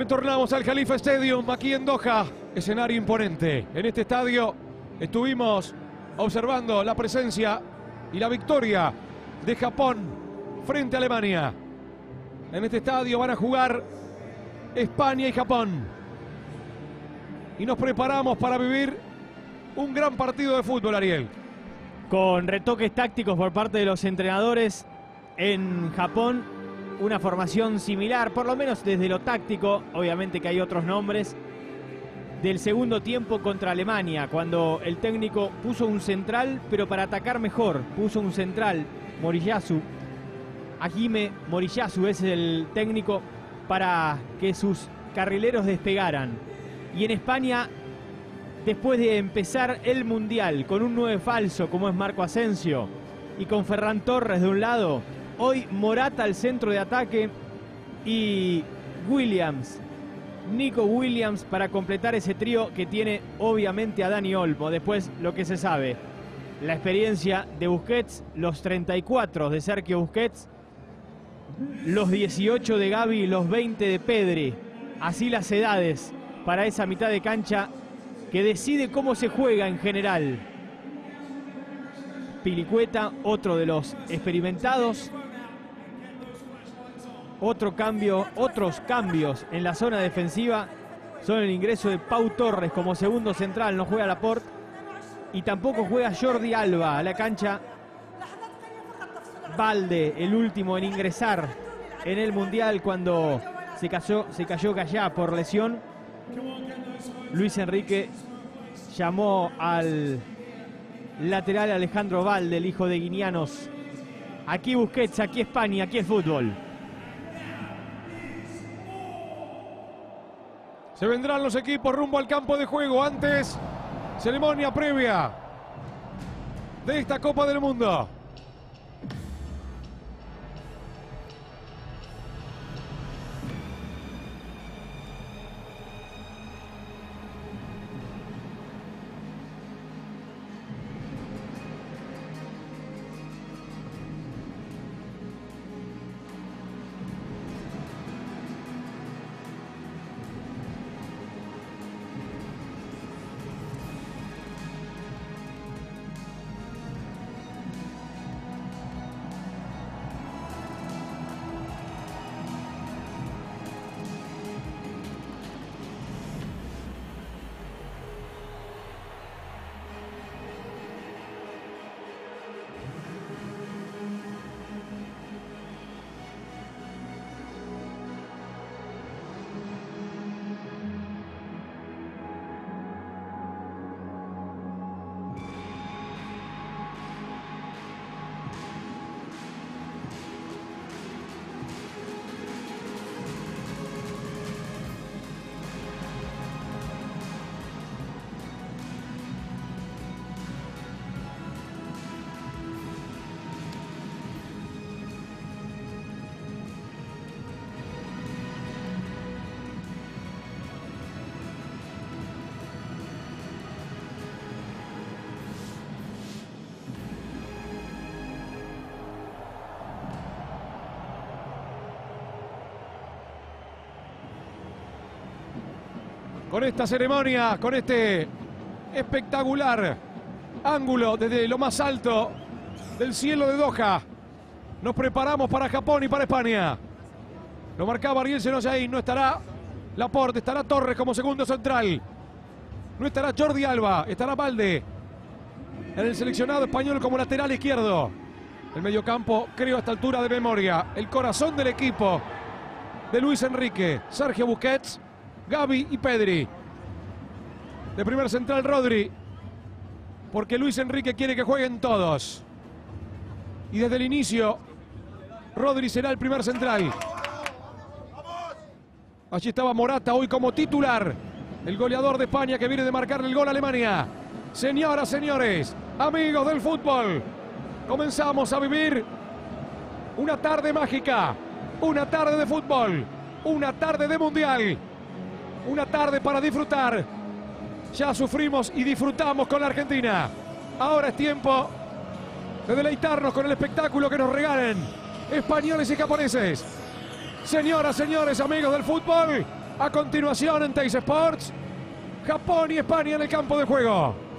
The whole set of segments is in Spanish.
Retornamos al Khalifa Stadium aquí en Doha, escenario imponente. En este estadio estuvimos observando la presencia y la victoria de Japón frente a Alemania. En este estadio van a jugar España y Japón. Y nos preparamos para vivir un gran partido de fútbol, Ariel. Con retoques tácticos por parte de los entrenadores en Japón, una formación similar, por lo menos desde lo táctico, obviamente que hay otros nombres, del segundo tiempo contra Alemania, cuando el técnico puso un central, pero para atacar mejor, puso un central, Moriyasu. Ajime Moriyasu es el técnico para que sus carrileros despegaran. Y en España, después de empezar el Mundial con un 9 falso como es Marco Asensio y con Ferran Torres de un lado, hoy Morata al centro de ataque y Williams Nico Williams para completar ese trío que tiene obviamente a Dani Olmo. Después lo que se sabe, la experiencia de Busquets, los 34 de Sergio Busquets, los 18 de Gaby los 20 de Pedri. Así las edades para esa mitad de cancha que decide cómo se juega en general. Pilicueta, otro de los experimentados, otro cambio, otros cambios en la zona defensiva son el ingreso de Pau Torres como segundo central, no juega Laporte y tampoco juega Jordi Alba a la cancha. Valde, el último en ingresar en el Mundial cuando se cayó, se cayó Gallá por lesión. Luis Enrique llamó al lateral Alejandro Valde, el hijo de Guinianos. Aquí Busquets, aquí España, aquí es fútbol. Se vendrán los equipos rumbo al campo de juego. Antes, ceremonia previa de esta Copa del Mundo. Con esta ceremonia, con este espectacular ángulo desde lo más alto del cielo de Doha. Nos preparamos para Japón y para España. Lo marcaba Ariel ahí, no estará Laporte, estará Torres como segundo central. No estará Jordi Alba, estará Valde en el seleccionado español como lateral izquierdo. El mediocampo, creo a esta altura de memoria, el corazón del equipo de Luis Enrique, Sergio Busquets Gaby y Pedri. De primer central Rodri. Porque Luis Enrique quiere que jueguen todos. Y desde el inicio, Rodri será el primer central. Allí estaba Morata hoy como titular. El goleador de España que viene de marcar el gol a Alemania. Señoras, señores, amigos del fútbol. Comenzamos a vivir una tarde mágica. Una tarde de fútbol. Una tarde de mundial una tarde para disfrutar. Ya sufrimos y disfrutamos con la Argentina. Ahora es tiempo de deleitarnos con el espectáculo que nos regalen españoles y japoneses. Señoras, señores, amigos del fútbol, A continuación en Teis Sports, Japón y España en el campo de juego.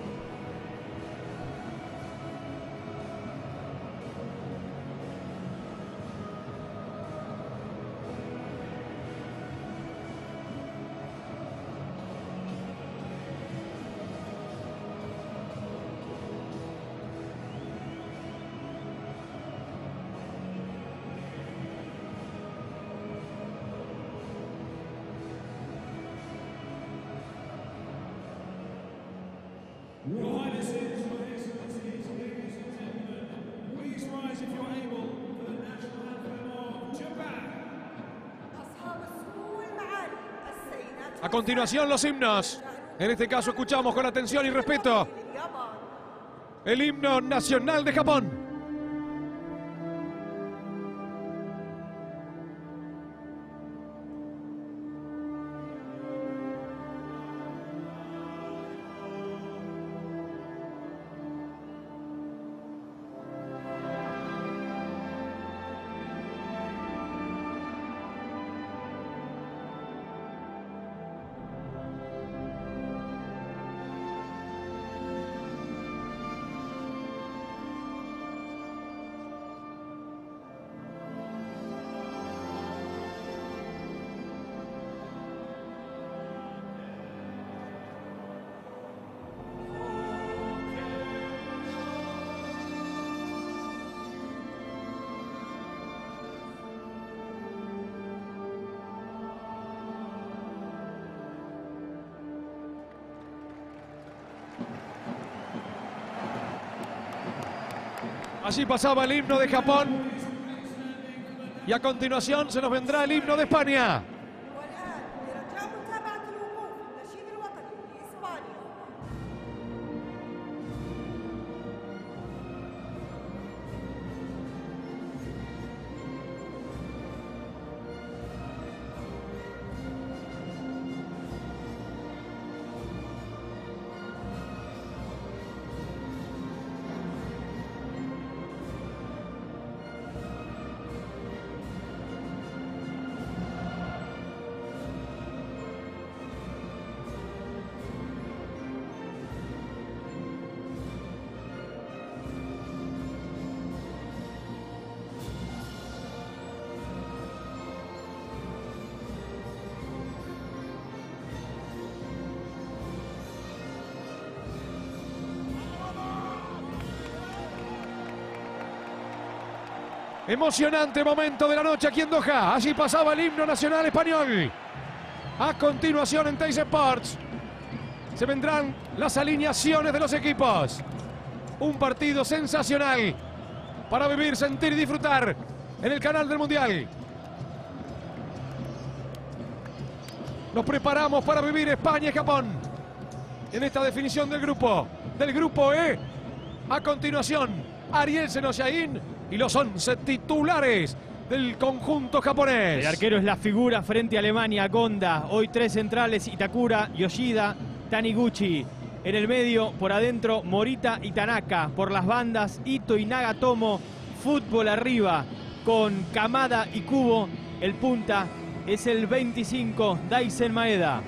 continuación los himnos. En este caso escuchamos con atención y respeto el himno nacional de Japón. Allí pasaba el himno de Japón. Y a continuación se nos vendrá el himno de España. Emocionante momento de la noche aquí en Doha. Allí pasaba el himno nacional español. A continuación en Teis Sports se vendrán las alineaciones de los equipos. Un partido sensacional para vivir, sentir y disfrutar en el canal del Mundial. Nos preparamos para vivir España y Japón en esta definición del grupo, del grupo E. A continuación, Ariel Senoshain y los 11 titulares del conjunto japonés. El arquero es la figura frente a Alemania, Gonda. Hoy tres centrales, Itakura, Yoshida, Taniguchi. En el medio, por adentro, Morita y Tanaka. Por las bandas, Ito y Nagatomo. Fútbol arriba con Kamada y Kubo. El punta es el 25, Daisen Maeda.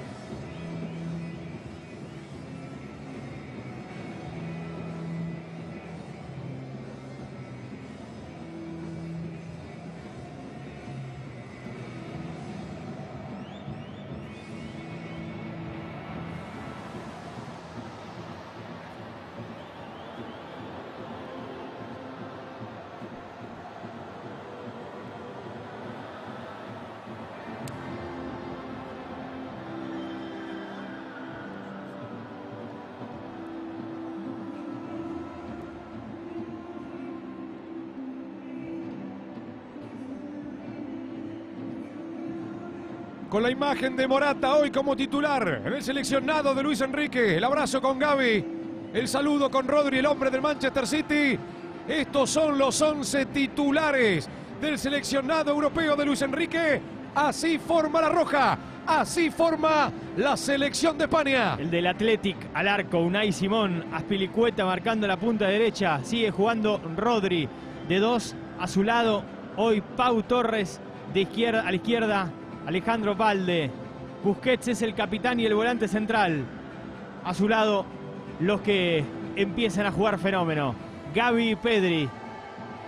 Con la imagen de Morata hoy como titular en el seleccionado de Luis Enrique. El abrazo con Gaby. El saludo con Rodri, el hombre del Manchester City. Estos son los 11 titulares del seleccionado europeo de Luis Enrique. Así forma la roja. Así forma la selección de España. El del Athletic al arco, Unai Simón, Aspilicueta marcando la punta derecha, sigue jugando Rodri de dos a su lado, hoy Pau Torres de izquierda a la izquierda, Alejandro Valde Busquets es el capitán y el volante central. A su lado, los que empiezan a jugar fenómeno. Gaby Pedri.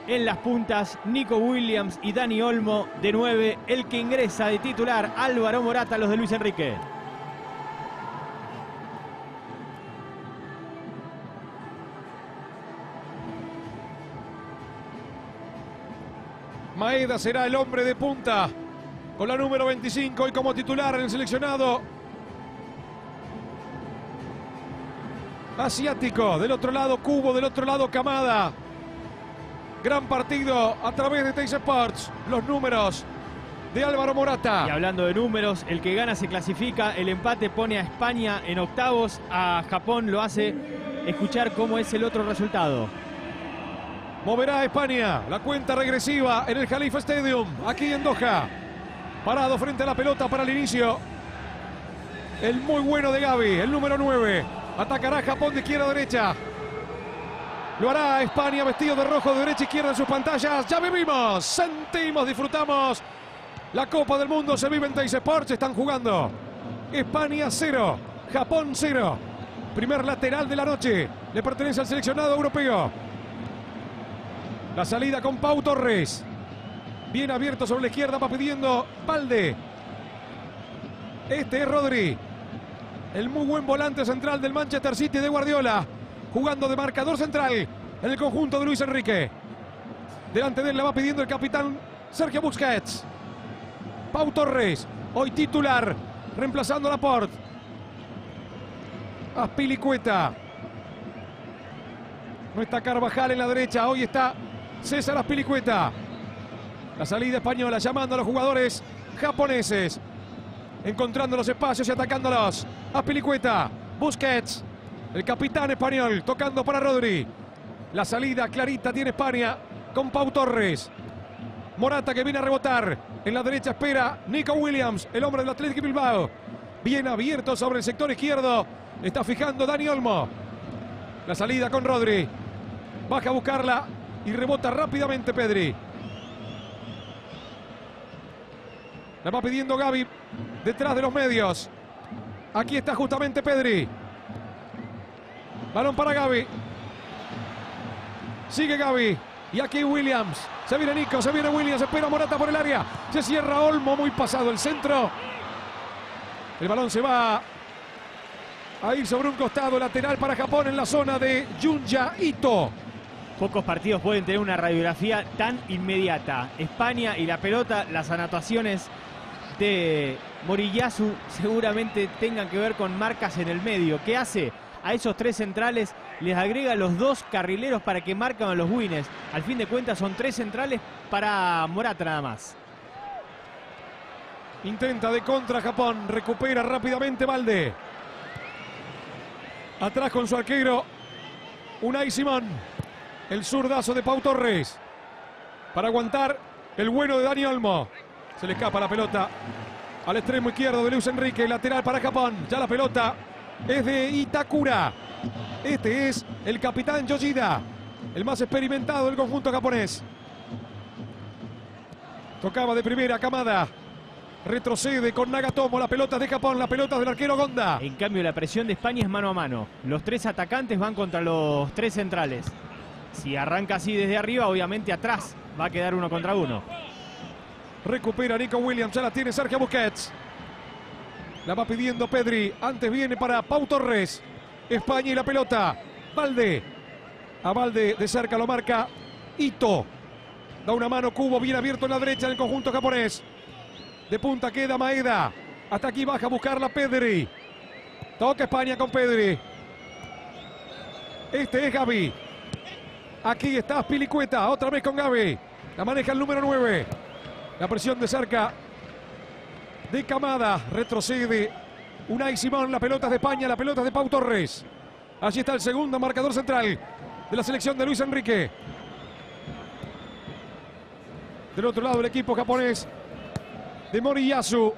En las puntas, Nico Williams y Dani Olmo. De 9, el que ingresa de titular, Álvaro Morata, los de Luis Enrique. Maeda será el hombre de punta con la número 25 y como titular en el seleccionado asiático. Del otro lado Cubo, del otro lado Camada. Gran partido a través de Teis Sports. Los números de Álvaro Y Morata. hablando de números, el que gana se clasifica, el empate pone a España en octavos, a Japón lo hace escuchar cómo es el otro resultado. Moverá a España la cuenta regresiva en el Khalifa Stadium, aquí en Doha. Parado frente a la pelota para el inicio. El muy bueno de Gaby, el número 9. Atacará Japón de izquierda a derecha. Lo hará España vestido de rojo de derecha a izquierda en sus pantallas. Ya vivimos, sentimos, disfrutamos. La Copa del Mundo se vive en Teis Sports. Están jugando. España 0, Japón 0. Primer lateral de la noche. Le pertenece al seleccionado europeo. La salida con Pau Torres. Bien abierto sobre la izquierda, va pidiendo Valde. Este es Rodri. El muy buen volante central del Manchester City de Guardiola. Jugando de marcador central en el conjunto de Luis Enrique. Delante de él la va pidiendo el capitán Sergio Busquets. Pau Torres, hoy titular, reemplazando a Laporte. Aspilicueta. No está Carvajal en la derecha, hoy está César Aspilicueta. La salida española llamando a los jugadores japoneses. Encontrando los espacios y atacándolos. Aspilicueta, Busquets, el capitán español tocando para Rodri. La salida clarita tiene España con Pau Torres. Morata que viene a rebotar. En la derecha espera Nico Williams, el hombre del Atlético Bilbao. Bien abierto sobre el sector izquierdo. Está fijando Dani Olmo. La salida con Rodri. Baja a buscarla y rebota rápidamente Pedri. La va pidiendo Gaby detrás de los medios. Aquí está justamente Pedri. Balón para Gaby. Sigue Gaby. Y aquí Williams. Se viene Nico, se viene Williams. Espera Morata por el área. Se cierra Olmo, muy pasado el centro. El balón se va a ir sobre un costado lateral para Japón en la zona de Junya Ito. Pocos partidos pueden tener una radiografía tan inmediata. España y la pelota, las anotaciones de Moriyasu seguramente tengan que ver con marcas en el medio. ¿Qué hace? A esos tres centrales les agrega los dos carrileros para que marcan a los winners. Al fin de cuentas son tres centrales para Morata nada más. Intenta de contra Japón. Recupera rápidamente Valde. Atrás con su arquero. Unai Simón. El zurdazo de Pau Torres. Para aguantar el bueno de Dani Olmo. Se le escapa la pelota al extremo izquierdo de Luis Enrique. Lateral para Japón. Ya la pelota es de Itakura. Este es el capitán Yoshida. El más experimentado del conjunto japonés. Tocaba de primera Kamada. Retrocede con Nagatomo. La pelota de Japón. La pelota del arquero Gonda. En cambio, la presión de España es mano a mano. Los tres atacantes van contra los tres centrales. Si arranca así desde arriba, obviamente atrás va a quedar uno contra uno. Recupera Nico Williams. Ya la tiene Sergio Busquets. La va pidiendo Pedri. Antes viene para Pau Torres. España y la pelota. Valde. A Valde de cerca lo marca Ito. Da una mano Cubo bien abierto en la derecha del conjunto japonés. De punta queda Maeda. Hasta aquí baja a buscarla Pedri. Toca España con Pedri. Este es Gaby. Aquí está Pilicueta. Otra vez con Gaby. La maneja el número 9. La presión de cerca de Camada. Retrocede Unai Simón. La pelota es de España. La pelota es de Pau Torres. Allí está el segundo marcador central de la selección de Luis Enrique. Del otro lado el equipo japonés de Moriyasu.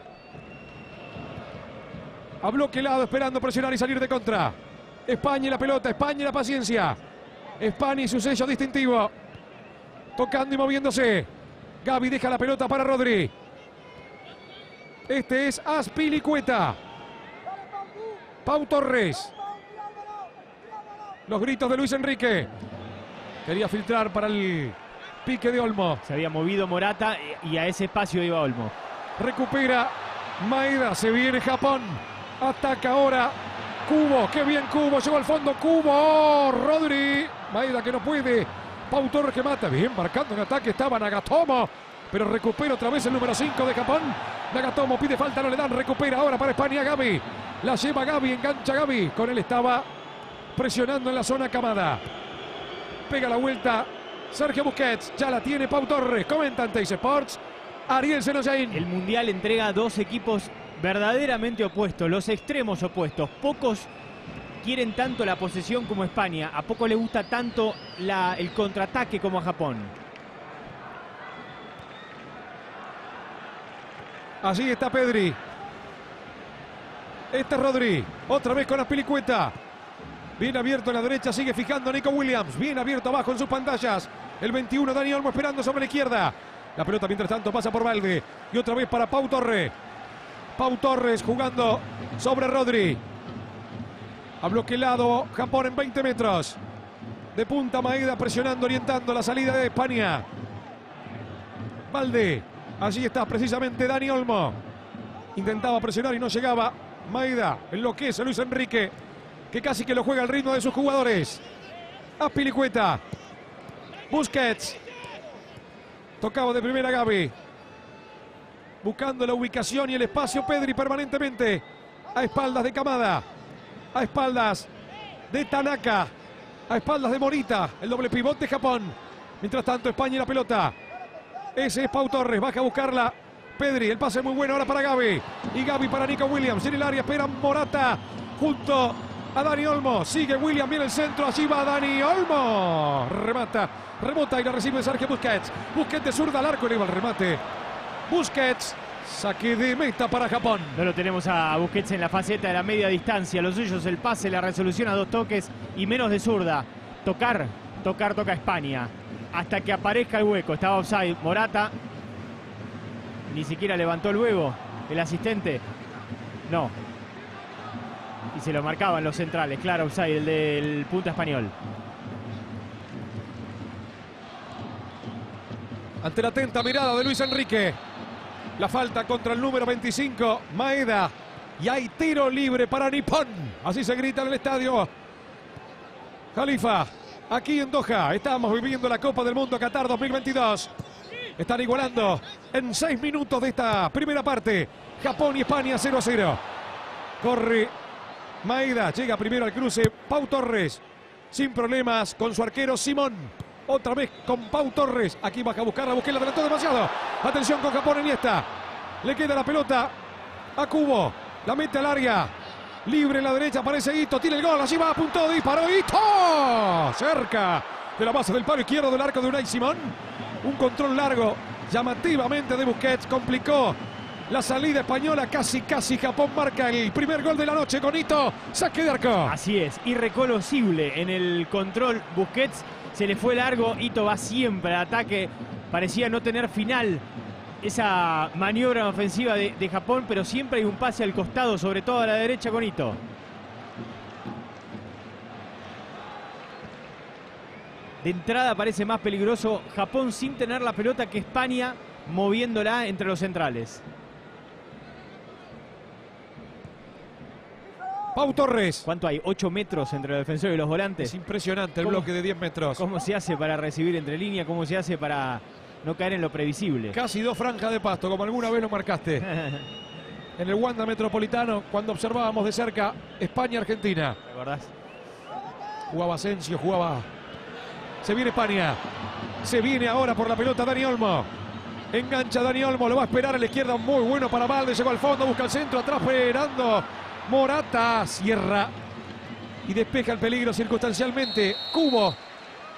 A bloque lado esperando presionar y salir de contra. España y la pelota. España y la paciencia. España y su sello distintivo. Tocando y moviéndose. Gaby deja la pelota para Rodri. Este es Aspilicueta. Pau Torres. Los gritos de Luis Enrique. Quería filtrar para el pique de Olmo. Se había movido Morata y a ese espacio iba Olmo. Recupera Maeda. Se viene Japón. Ataca ahora Cubo. Qué bien Cubo. Llegó al fondo Cubo. Rodri. Maeda que no puede. Pau Torres que mata. Bien marcando en ataque. Estaba Nagatomo. Pero recupera otra vez el número 5 de Japón. Nagatomo pide falta, no le dan. Recupera ahora para España Gaby. La lleva Gaby, engancha Gaby. Con él estaba presionando en la zona Camada. Pega la vuelta Sergio Busquets. Ya la tiene Pau Torres. Comenta ante Sports. Ariel Senoyain. El Mundial entrega dos equipos verdaderamente opuestos, los extremos opuestos. Pocos quieren tanto la posesión como España. A poco le gusta tanto el contraataque como a Japón. Allí está Pedri. Este es Rodri. Otra vez con la pilicueta. Bien abierto en la derecha. Sigue fijando Nico Williams. Bien abierto abajo en sus pantallas. El 21 Dani Olmo esperando sobre la izquierda. La pelota mientras tanto pasa por Valde. Y otra vez para Pau Torres. Pau Torres jugando sobre Rodri. Ha bloqueado Japón en 20 metros. De punta Maeda presionando, orientando la salida de España. Valde. Allí está precisamente Dani Olmo. Intentaba presionar y no llegaba. Maida enloquece a Luis Enrique, que casi que lo juega al ritmo de sus jugadores. A Pilicueta. Busquets. Tocaba de primera Gaby. Buscando la ubicación y el espacio Pedri permanentemente. A espaldas de Camada. A espaldas de Tanaka. A espaldas de Morita. El doble pivote de Japón. Mientras tanto, España y la pelota. Ese es Pau Torres, baja a buscarla. Pedri, el pase muy bueno ahora para Gaby. Y Gaby para Nico Williams. En el área espera Morata junto a Dani Olmo. Sigue Williams, viene el centro. Allí va Dani Olmo. Remata, remota y la recibe Sergio Busquets. Busquets de zurda al arco, le va el remate. Busquets, saque de meta para Japón. No lo tenemos a Busquets en la faceta de la media distancia. Lo suyo es el pase, la resolución a dos toques y menos de zurda. Tocar, tocar, toca España. Hasta que aparezca el hueco. Estaba offside Morata. Ni siquiera levantó luego el asistente. No. Y se lo marcaban los centrales. Claro, offside el del punta español. Ante la atenta mirada de Luis Enrique. La falta contra el número 25, Maeda. Y hay tiro libre para Nippon. Así se grita en el estadio. Jalifa, aquí en Doha. Estamos viviendo la Copa del Mundo Qatar 2022. Están igualando en seis minutos de esta primera parte. Japón y España 0 a 0. Corre Maeda, llega primero al cruce. Pau Torres, sin problemas con su arquero Simón. Otra vez con Pau Torres. Aquí baja a buscarla, busque la adelantó demasiado. Atención con Japón en esta. Le queda la pelota a Cubo. La mete al área. Libre en la derecha, aparece Ito, tiene el gol, allí va, apuntó, disparó Ito. Cerca de la base del palo izquierdo del arco de Unai Simón. Un control largo, llamativamente de Busquets, complicó la salida española, casi, casi Japón marca el primer gol de la noche con Ito, saque de arco. Así es, irreconocible en el control Busquets. Se le fue largo, Ito va siempre al ataque. Parecía no tener final esa maniobra ofensiva de, de Japón, pero siempre hay un pase al costado, sobre todo a la derecha con Ito. De entrada parece más peligroso Japón sin tener la pelota que España moviéndola entre los centrales. Pau Torres. ¿Cuánto hay? ¿8 metros entre los defensores y los volantes? Es impresionante el bloque de 10 metros. ¿Cómo se hace para recibir entre línea? ¿Cómo se hace para no caer en lo previsible? Casi dos franjas de pasto, como alguna vez lo marcaste. En el Wanda Metropolitano, cuando observábamos de cerca España-Argentina. ¿Te acordás? Jugaba Asensio, jugaba. Se viene España. Se viene ahora por la pelota Dani Olmo. Engancha Dani Olmo, lo va a esperar a la izquierda. Muy bueno para Valde. Llegó al fondo, busca el centro, atrás esperando. Morata cierra y despeja el peligro circunstancialmente. Cubo.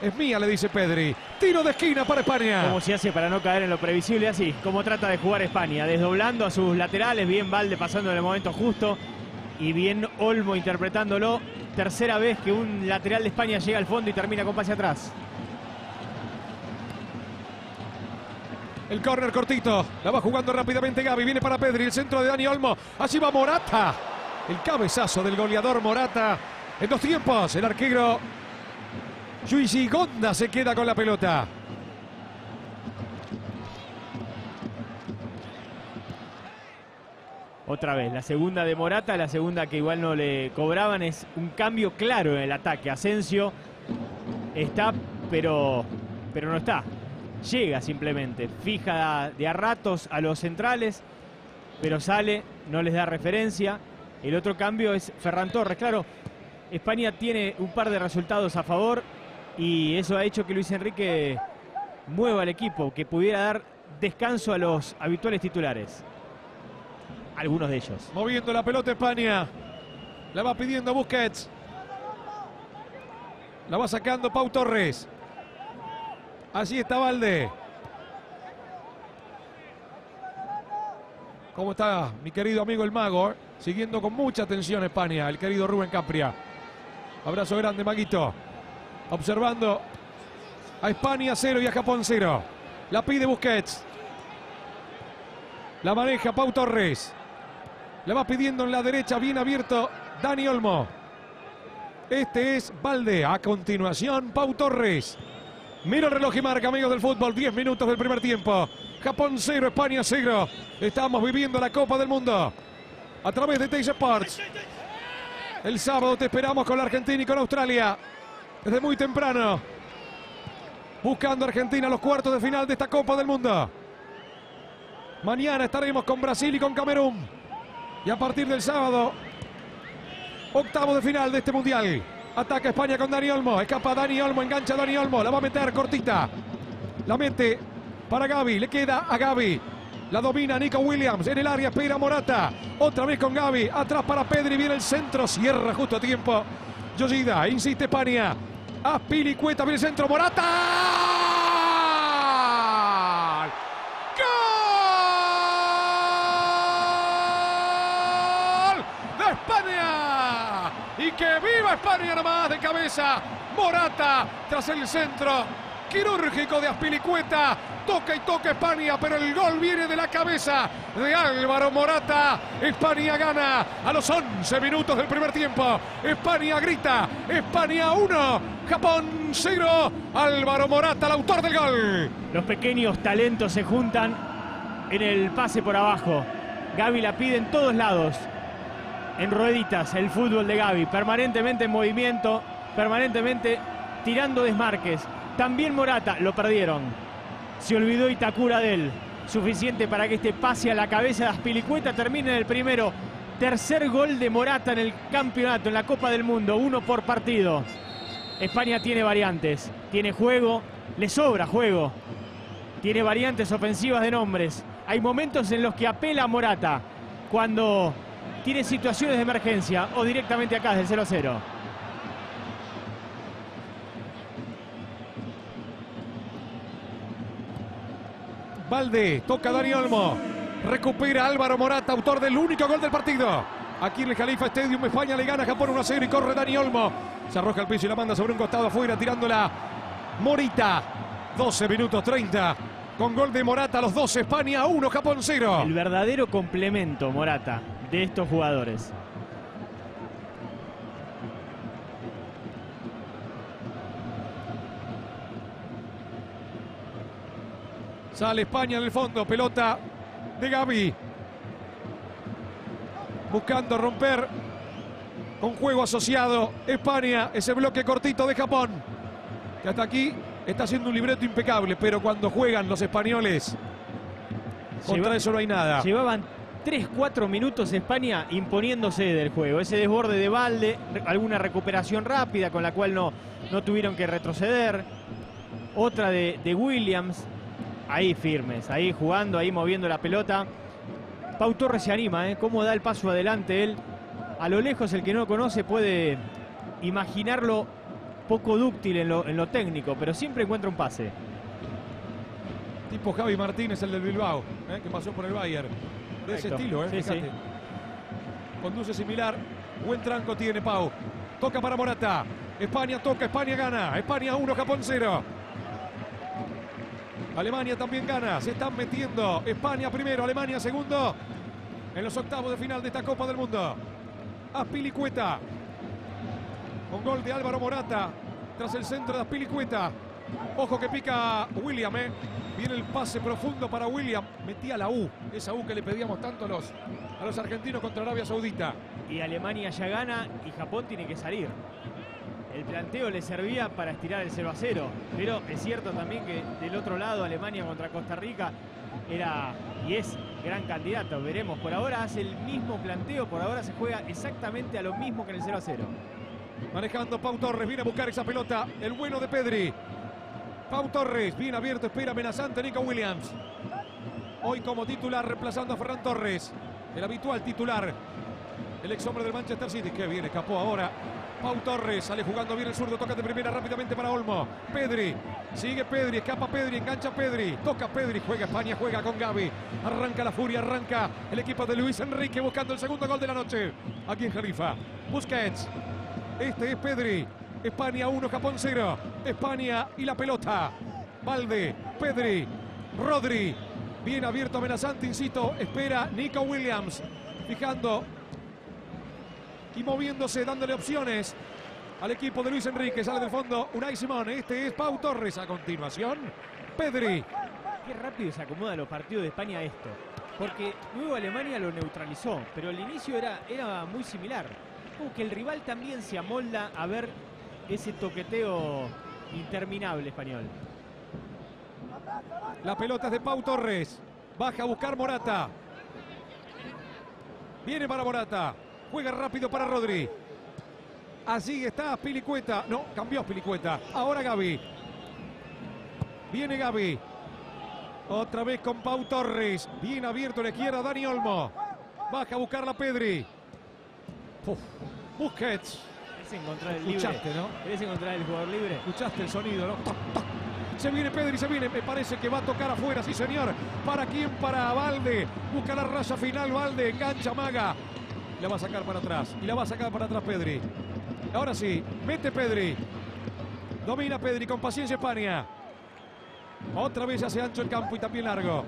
Es mía, le dice Pedri. Tiro de esquina para España. ¿Cómo se hace para no caer en lo previsible? Así, como trata de jugar España, desdoblando a sus laterales, bien Valde pasando en el momento justo y bien Olmo interpretándolo. Tercera vez que un lateral de España llega al fondo y termina con pase atrás. El córner cortito. La va jugando rápidamente Gaby. Viene para Pedri. El centro de Dani Olmo. Allí va Morata. El cabezazo del goleador Morata. En dos tiempos. El arquero Yuichi Gonda se queda con la pelota. Otra vez, la segunda de Morata, la segunda que igual no le cobraban, es un cambio claro en el ataque. Asensio está, pero, pero no está. Llega simplemente, fija de a ratos a los centrales, pero sale, no les da referencia. El otro cambio es Ferran Torres. Claro, España tiene un par de resultados a favor y eso ha hecho que Luis Enrique mueva al equipo, que pudiera dar descanso a los habituales titulares. Algunos de ellos. Moviendo la pelota España. La va pidiendo Busquets. La va sacando Pau Torres. Allí está Valde. ¿Cómo está mi querido amigo el mago? Siguiendo con mucha atención España, el querido Rubén Capria. Abrazo grande, Maguito. Observando a España cero y a Japón cero. La pide Busquets. La maneja Pau Torres. La va pidiendo en la derecha, bien abierto Dani Olmo. Este es Valde. A continuación, Pau Torres. Mira el reloj y marca, amigos del fútbol. 10 minutos del primer tiempo. Japón 0, España 0. Estamos viviendo la Copa del Mundo. A través de Teis Sports. El sábado te esperamos con la Argentina y con Australia. Desde muy temprano. Buscando Argentina los cuartos de final de esta Copa del Mundo. Mañana estaremos con Brasil y con Camerún. Y a partir del sábado, octavo de final de este mundial. Ataca España con Dani Olmo. Escapa Dani Olmo, engancha Dani Olmo. La va a meter cortita. La mete para Gaby. Le queda a Gaby. La domina Nico Williams en el área. Espera Morata. Otra vez con Gaby. Atrás para Pedri. Viene el centro. Cierra justo a tiempo. Yoshida. Insiste España. A Pilicueta. Viene el centro. Morata. España. Y que viva España nomás de cabeza. Morata tras el centro quirúrgico de Aspilicueta. Toca y toca España, pero el gol viene de la cabeza de Álvaro Morata. España gana a los 11 minutos del primer tiempo. España grita. España 1, Japón 0. Álvaro Morata, el autor del gol. Los pequeños talentos se juntan en el pase por abajo. Gaby la pide en todos lados. En rueditas, el fútbol de Gaby. Permanentemente en movimiento, permanentemente tirando desmarques. También Morata, lo perdieron. Se olvidó Itakura de él. Suficiente para que este pase a la cabeza de Aspilicueta termine en el primero. Tercer gol de Morata en el campeonato, en la Copa del Mundo. Uno por partido. España tiene variantes, tiene juego, le sobra juego. Tiene variantes ofensivas de nombres. Hay momentos en los que apela a Morata cuando tiene situaciones de emergencia o directamente acá desde el 0-0. Valde, toca Dani Olmo. Recupera Álvaro Morata, autor del único gol del partido. Aquí en el Califa Stadium, España le gana a Japón 1 0 y corre Dani Olmo. Se arroja al piso y la manda sobre un costado afuera, tirándola Morita. 12 minutos 30. Con gol de Morata a los 12, España 1, Japón 0. El verdadero complemento, Morata, de estos jugadores. Sale España en el fondo, pelota de Gaby. Buscando romper con juego asociado España, ese bloque cortito de Japón. Que hasta aquí está haciendo un libreto impecable, pero cuando juegan los españoles, contra Lleva- eso no hay nada. Llevaban 3-4 minutos España imponiéndose del juego. Ese desborde de balde, alguna recuperación rápida con la cual no, no tuvieron que retroceder. Otra de, de Williams, ahí firmes, ahí jugando, ahí moviendo la pelota. Pau Torres se anima, ¿eh? Cómo da el paso adelante él. A lo lejos el que no lo conoce puede imaginarlo poco dúctil en lo, en lo técnico, pero siempre encuentra un pase. Tipo Javi Martínez, el del Bilbao, ¿eh? que pasó por el Bayern. De ese estilo, ¿eh? Sí, Fíjate. sí. Conduce similar. Buen tranco tiene Pau. Toca para Morata. España toca, España gana. España 1, Japón 0. Alemania también gana. Se están metiendo. España primero, Alemania segundo. En los octavos de final de esta Copa del Mundo. Aspilicueta. Con gol de Álvaro Morata. Tras el centro de Aspilicueta. Ojo que pica William, ¿eh? Viene el pase profundo para William. Metía la U. Esa U que le pedíamos tanto a los, a los argentinos contra Arabia Saudita. Y Alemania ya gana y Japón tiene que salir. El planteo le servía para estirar el 0 a 0. Pero es cierto también que del otro lado, Alemania contra Costa Rica era y es gran candidato. Veremos. Por ahora hace el mismo planteo. Por ahora se juega exactamente a lo mismo que en el 0 a 0. Manejando Pau Torres, viene a buscar esa pelota. El bueno de Pedri. Pau Torres, bien abierto, espera amenazante Nico Williams. Hoy como titular, reemplazando a Ferran Torres. El habitual titular. El ex hombre del Manchester City. Que bien, escapó ahora. Pau Torres sale jugando bien el zurdo, toca de primera rápidamente para Olmo. Pedri, sigue Pedri, escapa Pedri, engancha Pedri, toca Pedri, juega España, juega con Gaby. Arranca la furia, arranca el equipo de Luis Enrique buscando el segundo gol de la noche. Aquí en Jalifa. Busquets, este es Pedri. España 1, Japón 0. España y la pelota. Valde, Pedri, Rodri. Bien abierto, amenazante, insisto. Espera Nico Williams. Fijando y moviéndose, dándole opciones al equipo de Luis Enrique. Sale del fondo Unai Simón. Este es Pau Torres. A continuación, Pedri. Qué rápido se acomoda los partidos de España esto. Porque luego Alemania lo neutralizó, pero el inicio era, era muy similar. Como que el rival también se amolda a ver ese toqueteo interminable español. La pelota es de Pau Torres. Baja a buscar Morata. Viene para Morata. Juega rápido para Rodri. Así está Pilicueta. No, cambió Pilicueta. Ahora Gaby. Viene Gaby. Otra vez con Pau Torres. Bien abierto la izquierda Dani Olmo. Baja a buscarla Pedri. Uf, Busquets. Es encontrar el libre. Escuchaste, ¿no? ¿Querés encontrar el jugador libre? Escuchaste el sonido, ¿no? Toc, toc. Se viene Pedri, se viene. Me parece que va a tocar afuera, sí señor. ¿Para quién? Para Valde. Busca la raya final, Valde. Engancha Maga. La va a sacar para atrás. Y la va a sacar para atrás Pedri. Ahora sí, mete Pedri. Domina Pedri con paciencia España. Otra vez hace ancho el campo y también largo.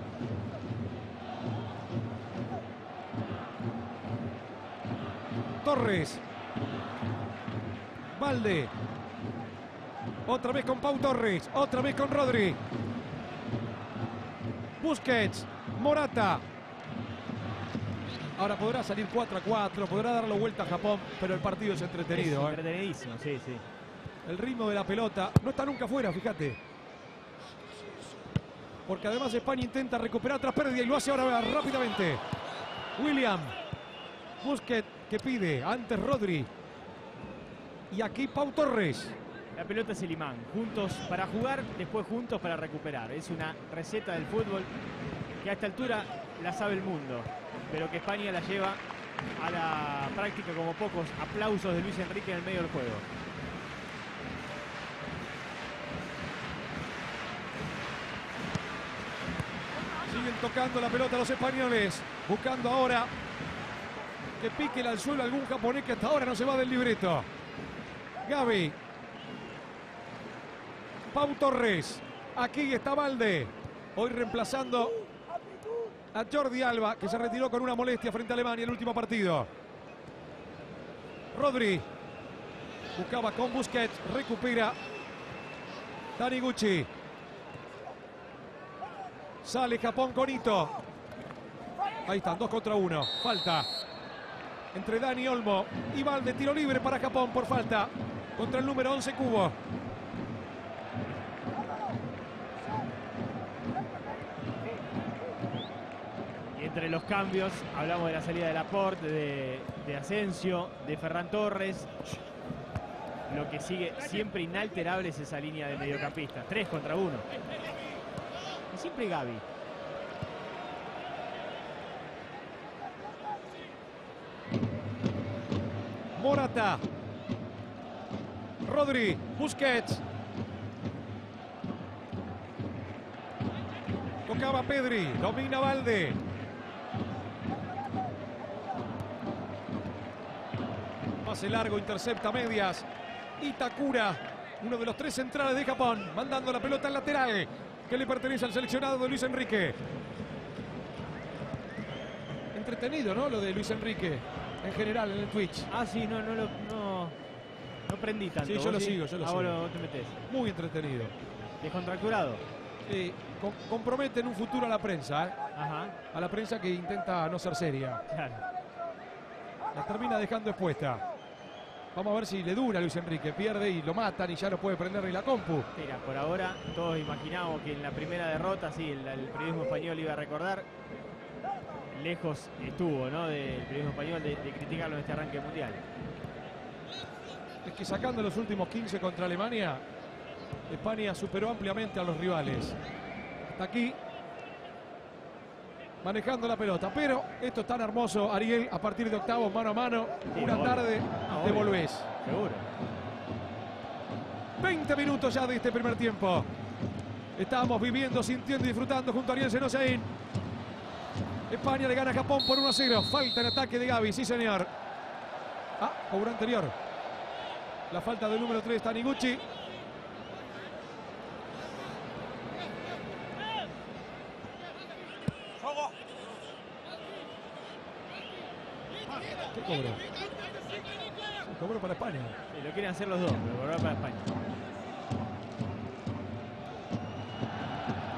Torres. Valde. Otra vez con Pau Torres. Otra vez con Rodri. Busquets. Morata. Ahora podrá salir 4 a 4, podrá dar la vuelta a Japón, pero el partido es entretenido. Es ¿eh? entretenidísimo, sí, sí. El ritmo de la pelota no está nunca fuera, fíjate. Porque además España intenta recuperar tras pérdida y lo hace ahora rápidamente. William. Busquets que pide. Antes Rodri. Y aquí Pau Torres. La pelota es el imán. Juntos para jugar, después juntos para recuperar. Es una receta del fútbol que a esta altura la sabe el mundo, pero que España la lleva a la práctica como pocos. Aplausos de Luis Enrique en el medio del juego. Siguen tocando la pelota los españoles. Buscando ahora que pique al suelo algún japonés que hasta ahora no se va del libreto. Gaby. Pau Torres. Aquí está Valde. Hoy reemplazando a Jordi Alba, que se retiró con una molestia frente a Alemania en el último partido. Rodri. Buscaba con Busquets. Recupera. Taniguchi. Sale Japón con Ito. Ahí están, dos contra uno. Falta. Entre Dani Olmo y Valde. Tiro libre para Japón por falta. Contra el número 11 Cubo. Entre los cambios, hablamos de la salida de Laporte, de, de Asensio, de Ferran Torres. Lo que sigue siempre inalterable es esa línea de mediocampistas. Tres contra uno. Y siempre Gaby. Morata. Rodri. Busquets. Tocaba Pedri. Domina Valde. Pase largo, intercepta medias. Itakura, uno de los tres centrales de Japón, mandando la pelota al lateral. que le pertenece al seleccionado de Luis Enrique. Entretenido, ¿no? Lo de Luis Enrique en general en el Twitch. Ah, sí, no, no lo no, no prendí tanto. Sí, yo ¿Vos lo sigo, yo lo ah, sigo. vos te metés. Muy entretenido. Descontracturado. Sí, com- compromete en un futuro a la prensa, ¿eh? Ajá, a la prensa que intenta no ser seria. claro. La termina dejando expuesta. Vamos a ver si le dura a Luis Enrique. Pierde y lo matan y ya no puede prender ni la compu. Mira, por ahora todos imaginamos que en la primera derrota, sí, el, el periodismo español iba a recordar. Lejos estuvo, ¿no? Del periodismo español de, de criticarlo en este arranque mundial. Es que sacando los últimos 15 contra Alemania, España superó ampliamente a los rivales. Hasta aquí, manejando la pelota. Pero esto es tan hermoso, Ariel, a partir de octavos, mano a mano, Sí, una tarde de obvio. volvés. Seguro. 20 minutos ya de este primer tiempo. Estamos viviendo, sintiendo y disfrutando junto a Ariel Senosein. España le gana a Japón por 1 a 0. Falta en ataque de Gaby, sí señor. Ah, cobro anterior. La falta del número 3 Taniguchi. ¿Qué cobró? Sí, cobró para España. Sí, lo quieren hacer los dos, pero para España.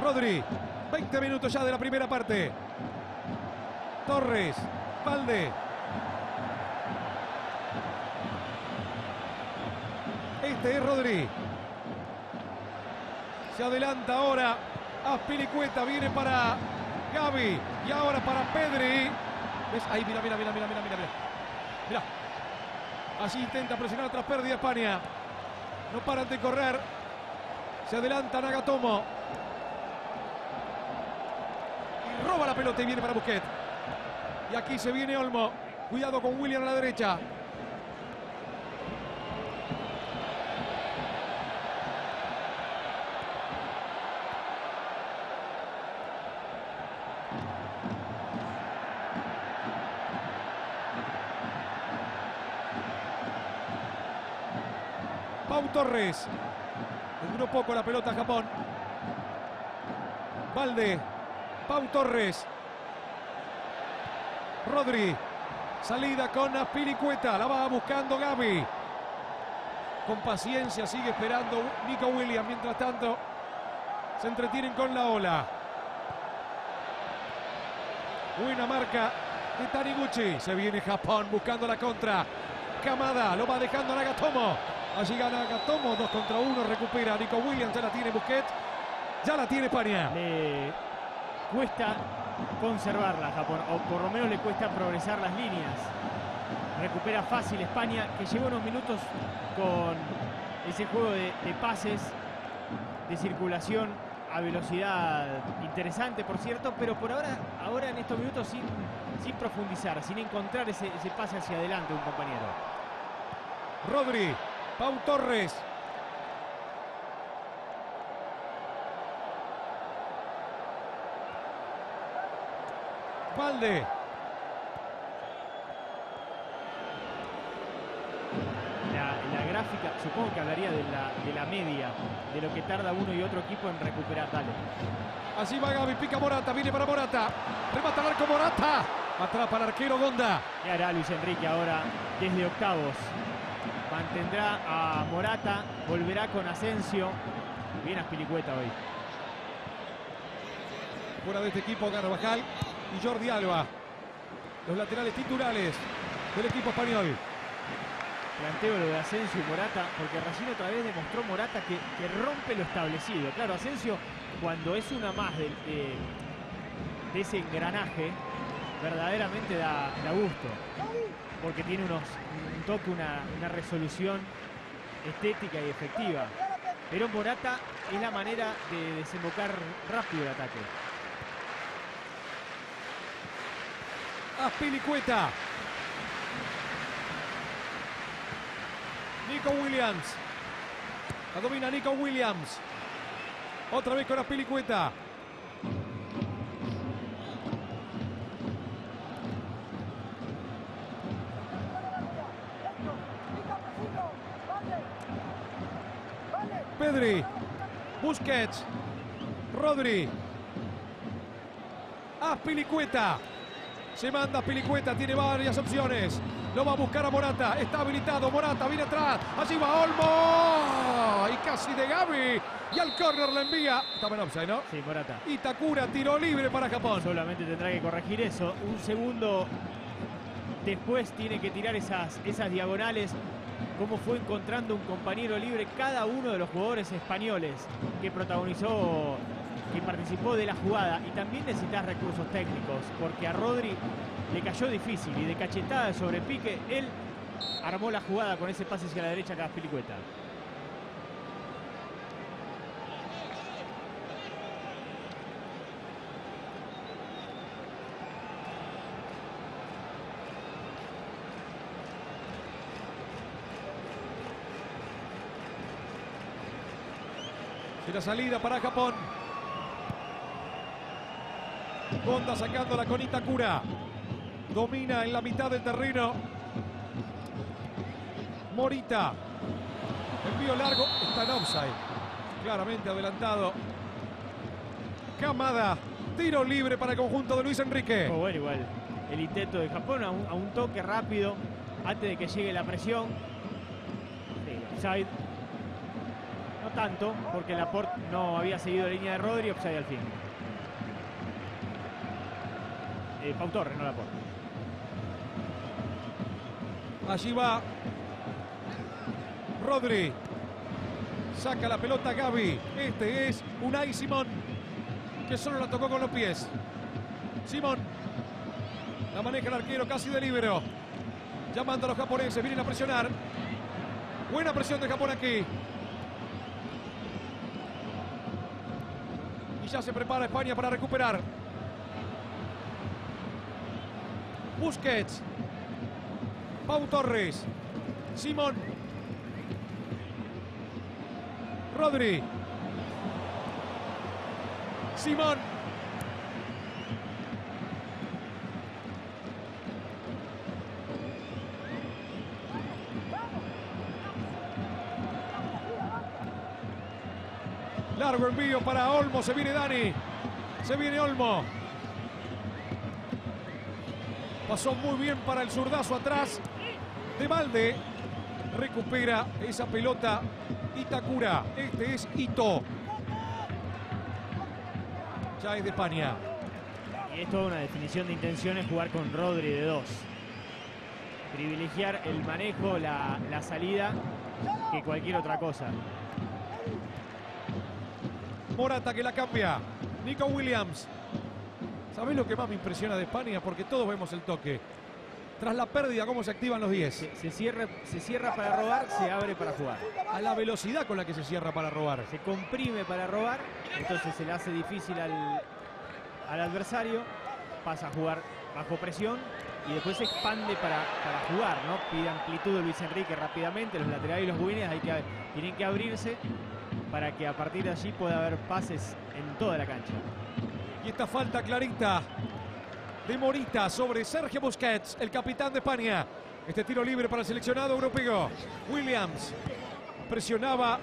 Rodri, 20 minutos ya de la primera parte. Torres, Valde. Este es Rodri. Se adelanta ahora Aspilicueta, viene para Gaby y ahora para Pedri. Ahí, mira, mira, mira, mira, mira, mira, mira. Mira. Así intenta presionar tras pérdida España. No paran de correr. Se adelanta Nagatomo. Y roba la pelota y viene para Busquets. Y aquí se viene Olmo. Cuidado con William a la derecha. Torres. Le duró poco la pelota Japón. Valde. Pau Torres. Rodri. Salida con Aspilicueta. La va buscando Gaby. Con paciencia sigue esperando Nico Williams. Mientras tanto, se entretienen con la ola. Buena marca de Taniguchi. Se viene Japón buscando la contra. Kamada lo va dejando Nagatomo. Allí gana Nagatomo. Dos contra uno. Recupera Nico Williams. Ya la tiene Busquets. Ya la tiene España. Le cuesta conservarla Japón, o por lo menos le cuesta progresar las líneas. Recupera fácil España, que lleva unos minutos con ese juego de, de pases, de circulación a velocidad interesante, por cierto, pero por ahora, ahora en estos minutos sin, sin profundizar, sin encontrar ese, ese pase hacia adelante un compañero. Rodri. Pau Torres. Valde. La, la gráfica, supongo que hablaría de la, de la media, de lo que tarda uno y otro equipo en recuperar. Dale. Así va Gaby, pica Morata, viene para Morata. Remata al arco Morata. Atrapa al arquero Gonda. ¿Qué hará Luis Enrique ahora desde octavos? Mantendrá a Morata, volverá con Asensio. Bien Aspilicueta hoy. Fuera de este equipo Carvajal y Jordi Alba. Los laterales titulares del equipo español. Planteo lo de Asensio y Morata, porque recién otra vez demostró Morata que, que rompe lo establecido. Claro, Asensio, cuando es una más de, de ese engranaje, verdaderamente da, da gusto. Porque tiene unos, un toque, una, una resolución estética y efectiva. Pero Morata es la manera de desembocar rápido el ataque. Aspilicueta. Nico Williams. La domina Nico Williams. Otra vez con Aspilicueta. Pedri. Busquets. Rodri. Aspilicueta. Se manda Pilicueta, tiene varias opciones. Lo va a buscar a Morata. Está habilitado. Morata viene atrás. Allí va Olmo. Y casi de Gaby. Y al córner le envía. Estaba en offside, ¿no? Sí, Morata. Itakura, tiro libre para Japón. Solamente tendrá que corregir eso. Un segundo después tiene que tirar esas, esas diagonales. Cómo fue encontrando un compañero libre cada uno de los jugadores españoles que protagonizó, que participó de la jugada. Y también necesitas recursos técnicos, porque a Rodri le cayó difícil y de cachetada sobre pique, él armó la jugada con ese pase hacia la derecha cada pilicueta. La salida para Japón. Honda sacándola con Itakura. Domina en la mitad del terreno. Morita. Envío largo. Está en offside. Claramente adelantado. Camada. Tiro libre para el conjunto de Luis Enrique. Fue bueno igual el intento de Japón a un, a un toque rápido antes de que llegue la presión. No tanto, porque Laporte no había seguido la línea de Rodri, offside al fin. Eh, Pau Torres, no Laporte. Allí va Rodri. Saca la pelota Gaby. Este es Unai Simón. Que solo la tocó con los pies. Simón. La maneja el arquero casi de libero. Llamando a los japoneses. Vienen a presionar. Buena presión de Japón aquí. Ya se prepara España para recuperar. Busquets. Pau Torres. Simón. Rodri. Simón. Envío para Olmo. Se viene Dani. Se viene Olmo. Pasó muy bien para el zurdazo atrás de Valde. Recupera esa pelota Itakura. Este es Ito. Ya es de España. Y es toda una definición de intenciones jugar con Rodri de dos. Privilegiar el manejo, la salida, que cualquier otra cosa. Morata que la cambia. Nico Williams. ¿Sabés lo que más me impresiona de España? Porque todos vemos el toque. Tras la pérdida, cómo se activan los 10. Se, se cierra, se cierra para robar, se abre para jugar. A la velocidad con la que se cierra para robar. Se comprime para robar, entonces se le hace difícil al, al adversario, pasa a jugar bajo presión y después se expande para, para jugar, ¿no? Pide amplitud de Luis Enrique rápidamente, los laterales y los hay que, tienen que abrirse para que a partir de allí pueda haber pases en toda la cancha. Y esta falta clarita de Morita sobre Sergio Busquets, el capitán de España. Este tiro libre para el seleccionado europeo. Williams presionaba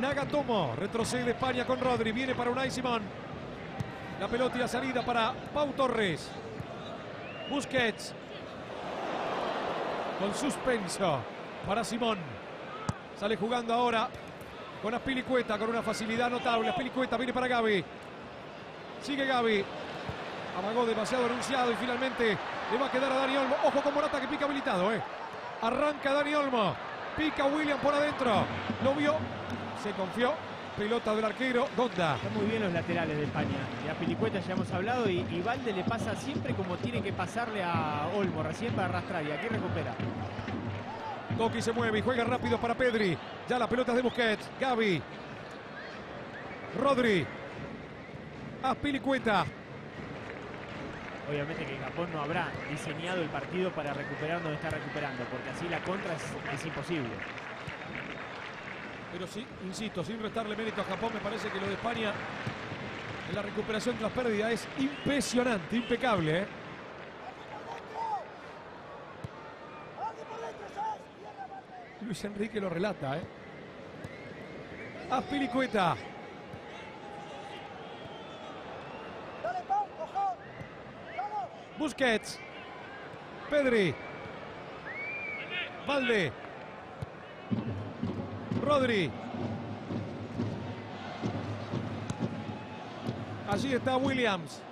Nagatomo. Retrocede España con Rodri. Viene para Unai Simón. La pelota y la salida para Pau Torres. Busquets. Con suspenso para Simón. Sale jugando ahora con Aspilicueta con una facilidad notable. Aspilicueta viene para Gaby. Sigue Gaby. Amagó demasiado anunciado y finalmente le va a quedar a Dani Olmo. Ojo con Morata que pica habilitado, ¿eh? Arranca Dani Olmo. Pica William por adentro. Lo vio. Se confió. Pelota del arquero. Donda. Están muy bien los laterales de España. De Apilicueta ya hemos hablado y, y Valde le pasa siempre como tiene que pasarle a Olmo recién para arrastrar y aquí recupera. Toki se mueve y juega rápido para Pedri. Ya la pelota es de Busquets. Gaby. Rodri. Aspilicueta. Obviamente que Japón no habrá diseñado el partido para recuperar donde está recuperando, porque así la contra es, es imposible. Pero sí, insisto, sin restarle mérito a Japón, me parece que lo de España en la recuperación tras pérdida es impresionante, impecable. ¿eh? Luis Enrique lo relata, ¿eh? A Busquets. Pedri. Valde. Rodri. Allí está Williams.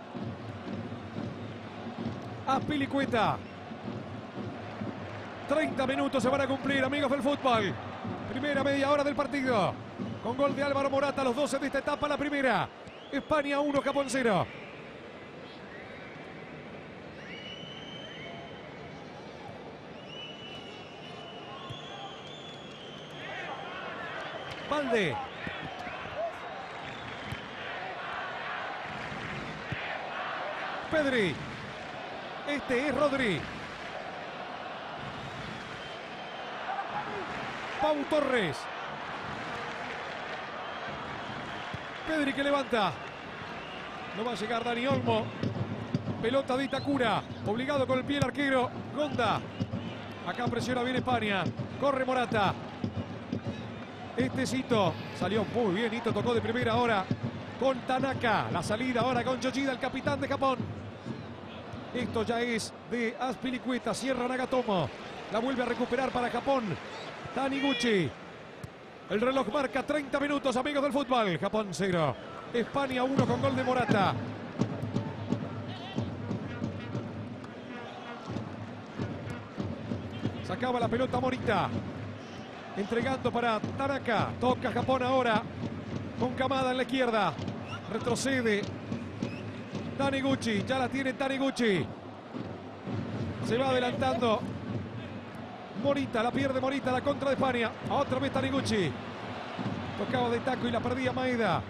A Pilicueta. 30 minutos se van a cumplir, amigos del fútbol. Primera media hora del partido. Con gol de Álvaro Morata, los 12 de esta etapa, la primera. España 1, Japón 0. Valde. Pedri. Este es Rodri. Pau Torres. Pedri que levanta. No va a llegar Dani Olmo. Pelota de Itacura. Obligado con el pie el arquero. Gonda. Acá presiona bien España. Corre Morata. Este Cito salió muy bien. Ito tocó de primera hora con Tanaka. La salida ahora con Yoshida, el capitán de Japón. Esto ya es de Aspilicueta. Cierra Nagatomo. La vuelve a recuperar para Japón. Taniguchi. El reloj marca 30 minutos, amigos del fútbol. Japón 0. España 1 con gol de Morata. Sacaba la pelota Morita. Entregando para Tanaka. Toca Japón ahora. Con Kamada en la izquierda. Retrocede. Taniguchi. Ya la tiene Taniguchi. Se va adelantando. Morita, la pierde Morita, la contra de España. Otra vez Taniguchi. Tocaba de taco y la perdía Maeda.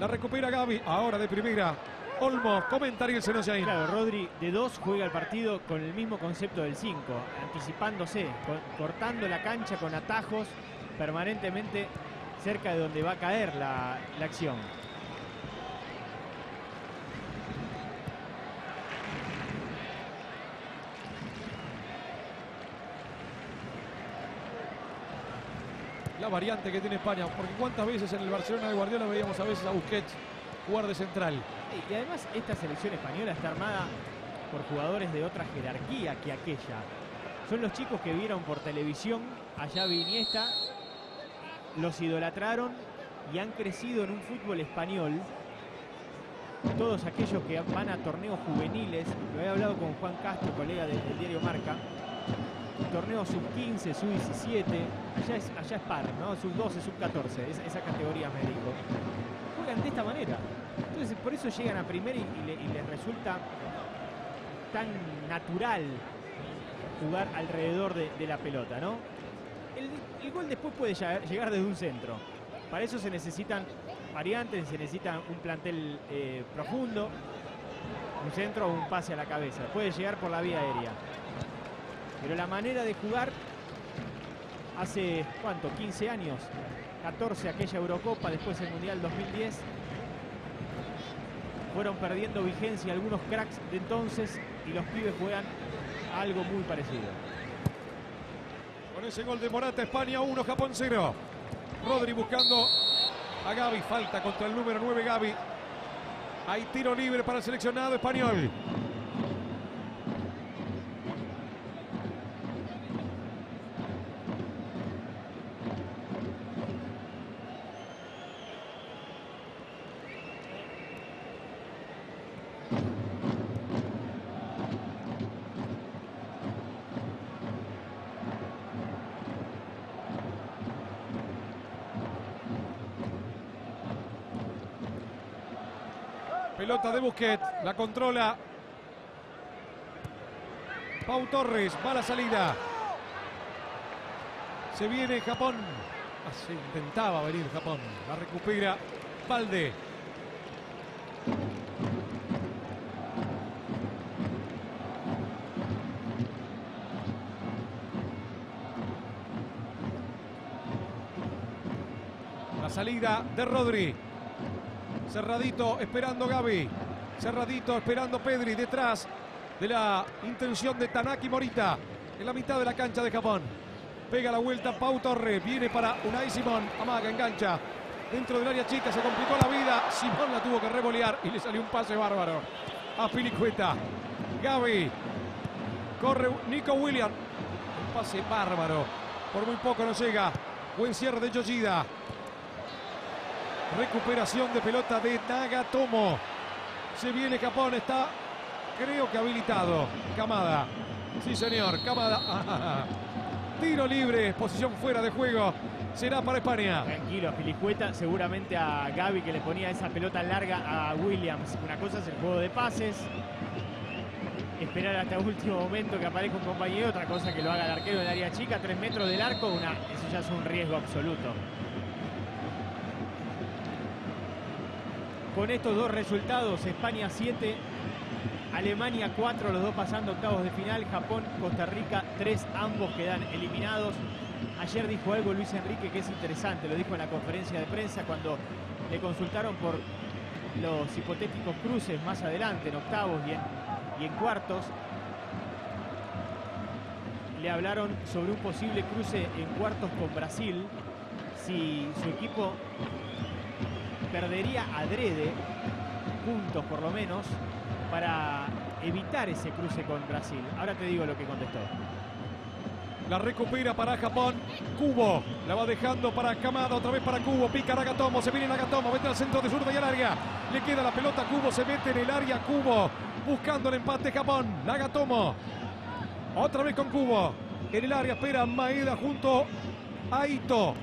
La recupera Gaby. Ahora de primera. Olmo, comentario el Senoyain. Claro, Rodri de 2 juega el partido con el mismo concepto del 5, anticipándose, co- cortando la cancha con atajos permanentemente cerca de donde va a caer la, la acción. Variante que tiene España. Porque cuántas veces en el Barcelona de Guardiola veíamos a veces a Busquets jugar central. Y además esta selección española está armada por jugadores de otra jerarquía que aquella. Son los chicos que vieron por televisión a Xavi Iniesta, los idolatraron y han crecido en un fútbol español. Todos aquellos que van a torneos juveniles, lo he hablado con Juan Castro, colega del diario Marca, torneo sub-15, sub-17, allá es, allá es par, ¿no? Sub-12, sub-14, es- esa categoría médico. Juegan de esta manera. Entonces, por eso llegan a primera y, y le- y les resulta tan natural jugar alrededor de, la pelota, ¿no? El, gol después puede llegar, llegar desde un centro. Para eso se necesitan variantes, se necesita un plantel eh, profundo, un centro o un pase a la cabeza. Puede llegar por la vía aérea. Pero la manera de jugar hace, ¿cuánto? 15 años. 14 aquella Eurocopa, después el Mundial 2010. Fueron perdiendo vigencia algunos cracks de entonces y los pibes juegan algo muy parecido. Con ese gol de Morata, España 1, Japón 0. Rodri buscando a Gaby. Falta contra el número 9, Gaby. Hay tiro libre para el seleccionado español. Pelota de Busquets, la controla. Pau Torres, mala salida. Se viene Japón. Ah, Se intentaba venir Japón. La recupera Valde. La salida de Rodri. Cerradito esperando Gaby. Cerradito esperando Pedri detrás de la intención de Tanaki Morita en la mitad de la cancha de Japón. Pega la vuelta Pau Torre. Viene para Unai Simón. Amaga, engancha. Dentro del área chica se complicó la vida. Simón la tuvo que revolear y le salió un pase bárbaro a Pilicueta. Gaby. Corre Nico William. Un pase bárbaro. Por muy poco no llega. Buen cierre de Yoshida. Recuperación de pelota de Nagatomo. Se viene Japón. Está, creo que habilitado. Camada. Sí, señor. Camada. Tiro libre. Posición fuera de juego. Será para España. Tranquilo, Filicueta, seguramente a Gaby que le ponía esa pelota larga a Williams. Una cosa es el juego de pases, esperar hasta último momento que aparezca un compañero, otra cosa que lo haga el arquero del área chica, tres metros del arco, una, eso ya es un riesgo absoluto. Con estos dos resultados, España 7, Alemania 4, los dos pasando octavos de final, Japón, Costa Rica 3, ambos quedan eliminados. Ayer dijo algo Luis Enrique que es interesante, lo dijo en la conferencia de prensa cuando le consultaron por los hipotéticos cruces más adelante, en octavos y en, y en cuartos. Le hablaron sobre un posible cruce en cuartos con Brasil, si su equipo perdería adrede, puntos por lo menos, para evitar ese cruce con Brasil. Ahora te digo lo que contestó. La recupera para Japón. Cubo. La va dejando para Kamada. Otra vez para Cubo. Pica Nagatomo. Se viene Nagatomo. Mete al centro de zurda y al área. Le queda la pelota Cubo. Se mete en el área. Cubo. Buscando el empate Japón. Nagatomo. Otra vez con Cubo. En el área espera Maeda junto a Ito.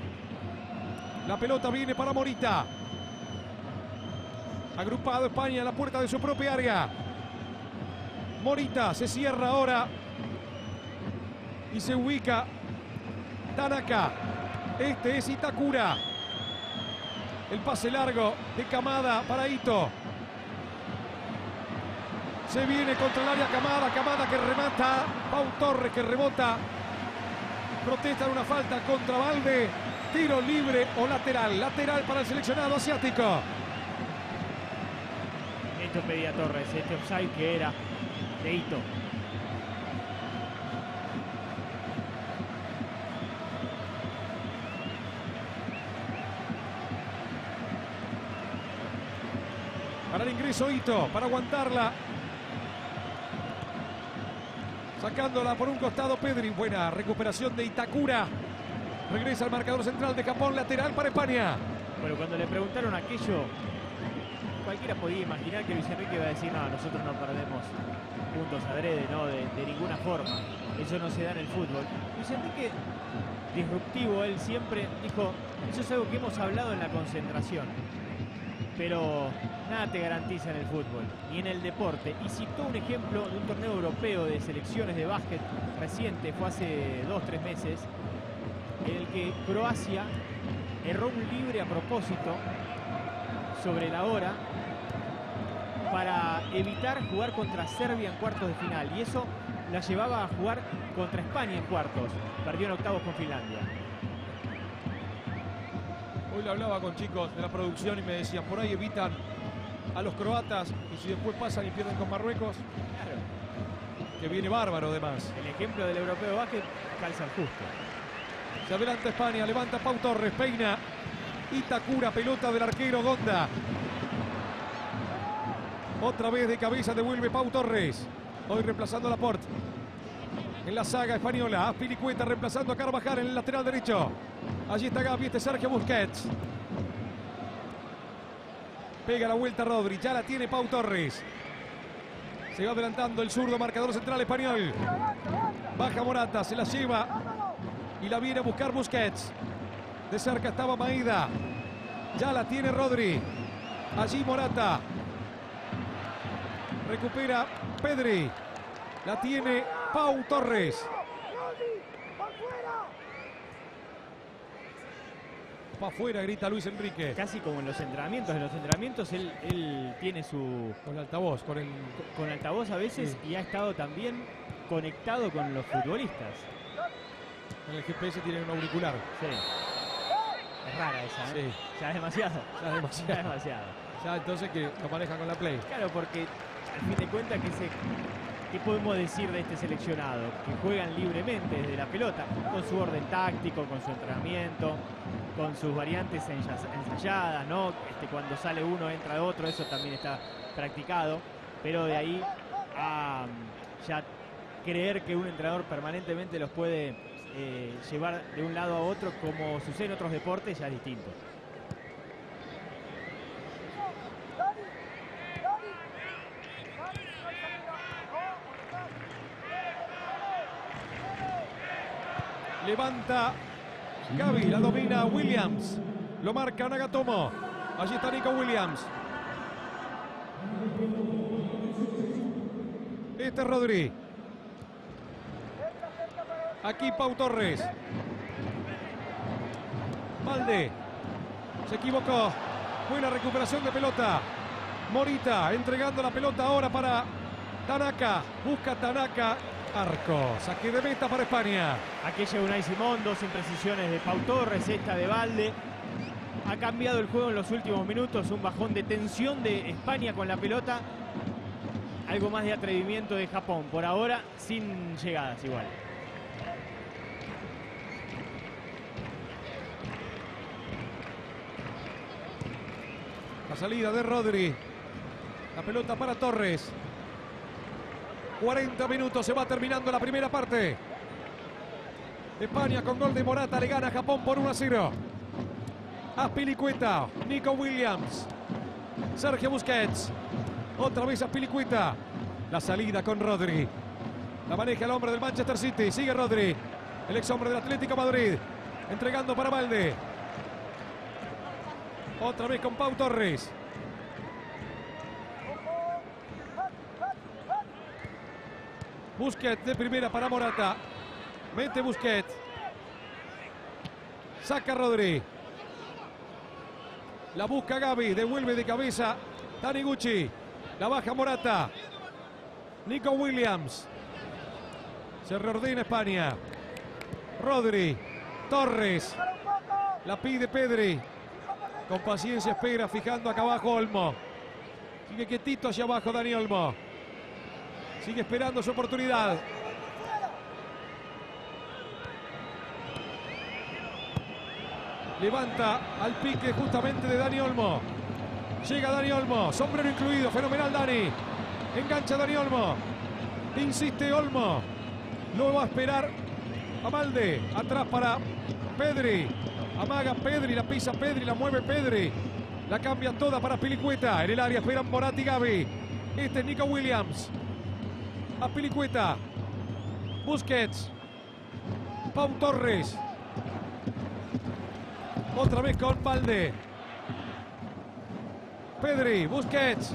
La pelota viene para Morita. Agrupado España en la puerta de su propia área. Morita se cierra ahora y se ubica Tanaka. Este es Itakura. El pase largo de Kamada para Ito. Se viene contra el área Kamada. Kamada que remata. Pau Torres que rebota. Protesta en una falta contra Valde. Tiro libre o lateral. Lateral para el seleccionado asiático. Esto pedía Torres, este offside que era de Ito. Para el ingreso Ito, para aguantarla. Sacándola por un costado Pedri. Buena recuperación de Itakura. Regresa al marcador central de Japón, lateral para España. Bueno, cuando le preguntaron aquello, cualquiera podía imaginar que Luis Enrique iba a decir, no, nosotros no perdemos puntos adrede, no, de, ninguna forma. Eso no se da en el fútbol. Luis Enrique, disruptivo, él siempre dijo, eso es algo que hemos hablado en la concentración. Pero nada te garantiza en el fútbol, ni en el deporte. Y citó un ejemplo de un torneo europeo de selecciones de básquet reciente, fue hace dos, tres meses, en el que Croacia erró un libre a propósito sobre la hora para evitar jugar contra Serbia en cuartos de final. Y eso la llevaba a jugar contra España en cuartos. Perdió en octavos con Finlandia. Hoy lo hablaba con chicos de la producción y me decían, por ahí evitan a los croatas y si después pasan y pierden con Marruecos, Claro, que viene bárbaro además. el ejemplo del europeo básquet calza el justo. Se adelanta España, levanta Pau Torres, peina. Itakura, pelota del arquero Gonda. Otra vez de cabeza devuelve Pau Torres. Hoy reemplazando a Laporte. En la saga española, Aspilicueta reemplazando a Carvajal en el lateral derecho. Allí está Gaby, este es Sergio Busquets. Pega la vuelta Rodri, ya la tiene Pau Torres. Se va adelantando el zurdo marcador central español. Baja Morata, se la lleva y la viene a buscar Busquets. De cerca estaba Maida. Ya la tiene Rodri. Allí Morata. Recupera Pedri. La tiene Pau Torres. Pa' afuera, grita Luis Enrique. Casi como en los entrenamientos. En los entrenamientos él, él tiene su Con altavoz, con el. con altavoz a veces y ha estado también conectado con los futbolistas. En el GPS tiene un auricular. Sí. Es rara esa, ¿eh? Sí. Ya es demasiado. Ya Ya es demasiado. demasiado. Ya entonces que lo maneja con la Play. Claro, porque al fin de cuentas, ¿qué, se- ¿qué podemos decir de este seleccionado? Que juegan libremente desde la pelota, con su orden táctico, con su entrenamiento, con sus variantes ensaya- ensayadas, ¿no? Este, cuando sale uno, entra otro, eso también está practicado. Pero de ahí a mm, ya creer que un entrenador permanentemente los puede eh, llevar de un lado a otro, como sucede en otros deportes, ya es distinto. Levanta Gaby, la domina Williams. Lo marca Nagatomo. Allí está Nico Williams. Este es Rodri. Aquí Pau Torres. Valde. Se equivocó. Buena recuperación de pelota. Morita entregando la pelota ahora para Tanaka. Busca Tanaka. Arco. Saque de meta para España. Aquella Unai Simón, dos imprecisiones de Pau Torres, esta de Valde. Ha cambiado el juego en los últimos minutos, un bajón de tensión de España con la pelota. Algo más de atrevimiento de Japón, por ahora sin llegadas igual. La salida de Rodri. La pelota para Torres. 40 minutos, se va terminando la primera parte. España con gol de Morata le gana a Japón por 1 a 0. Aspilicueta, Nico Williams, Sergio Busquets. Otra vez Aspilicueta. La salida con Rodri. La maneja el hombre del Manchester City. Sigue Rodri. El ex hombre del Atlético Madrid. Entregando para Valde. Otra vez con Pau Torres. Busquets de primera para Morata. Mete Busquets. Saca Rodri. La busca Gaby. Devuelve de cabeza Taniguchi. La baja Morata. Nico Williams. Se reordena España. Rodri. Torres. La pide Pedri. Con paciencia espera, fijando acá abajo Olmo. Sigue quietito hacia abajo Dani Olmo. Sigue esperando su oportunidad. Levanta al pique justamente de Dani Olmo. Llega Dani Olmo, sombrero incluido, fenomenal Dani. Engancha Dani Olmo. Insiste Olmo. Lo va a esperar a Valde. Atrás para Pedri. Amaga Pedri, la pisa Pedri, la mueve Pedri. La cambia toda para Pilicueta. En el área esperan Moratti y Gaby. Este es Nico Williams. A Pilicueta. Busquets. Pau Torres. Otra vez con Valde. Pedri, Busquets.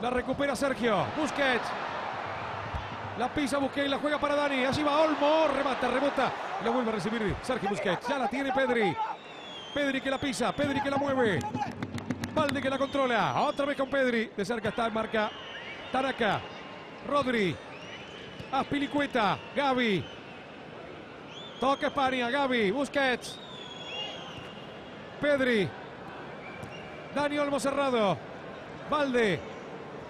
La recupera Sergio. Busquets. La pisa Busquets, la juega para Dani. Allí va Olmo. Remata, rebota. La vuelve a recibir Sergio Busquets. Ya la tiene Pedri. Pedri que la pisa. Pedri que la mueve. Valde que la controla. Otra vez con Pedri. De cerca está en marca Tanaka. Rodri. Aspilicueta. Gaby. Toca España. Gaby. Busquets. Pedri. Dani Olmo. Valde.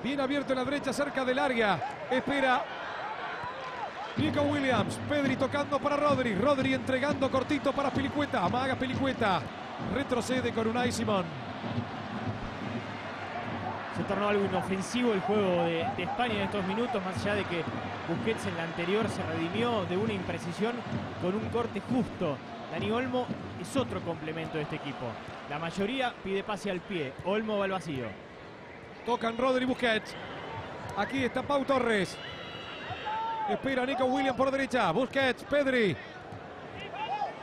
Bien abierto en la derecha cerca del área. Espera. Nico Williams. Pedri tocando para Rodri. Rodri entregando cortito para Pilicueta. Amaga Pilicueta. Retrocede con Unai Simón. Se tornó algo inofensivo el juego de, España en estos minutos, más allá de que Busquets en la anterior se redimió de una imprecisión con un corte justo. Dani Olmo es otro complemento de este equipo. La mayoría pide pase al pie. Olmo va al vacío. Tocan Rodri Busquets. Aquí está Pau Torres. Espera Nico Williams por derecha. Busquets, Pedri.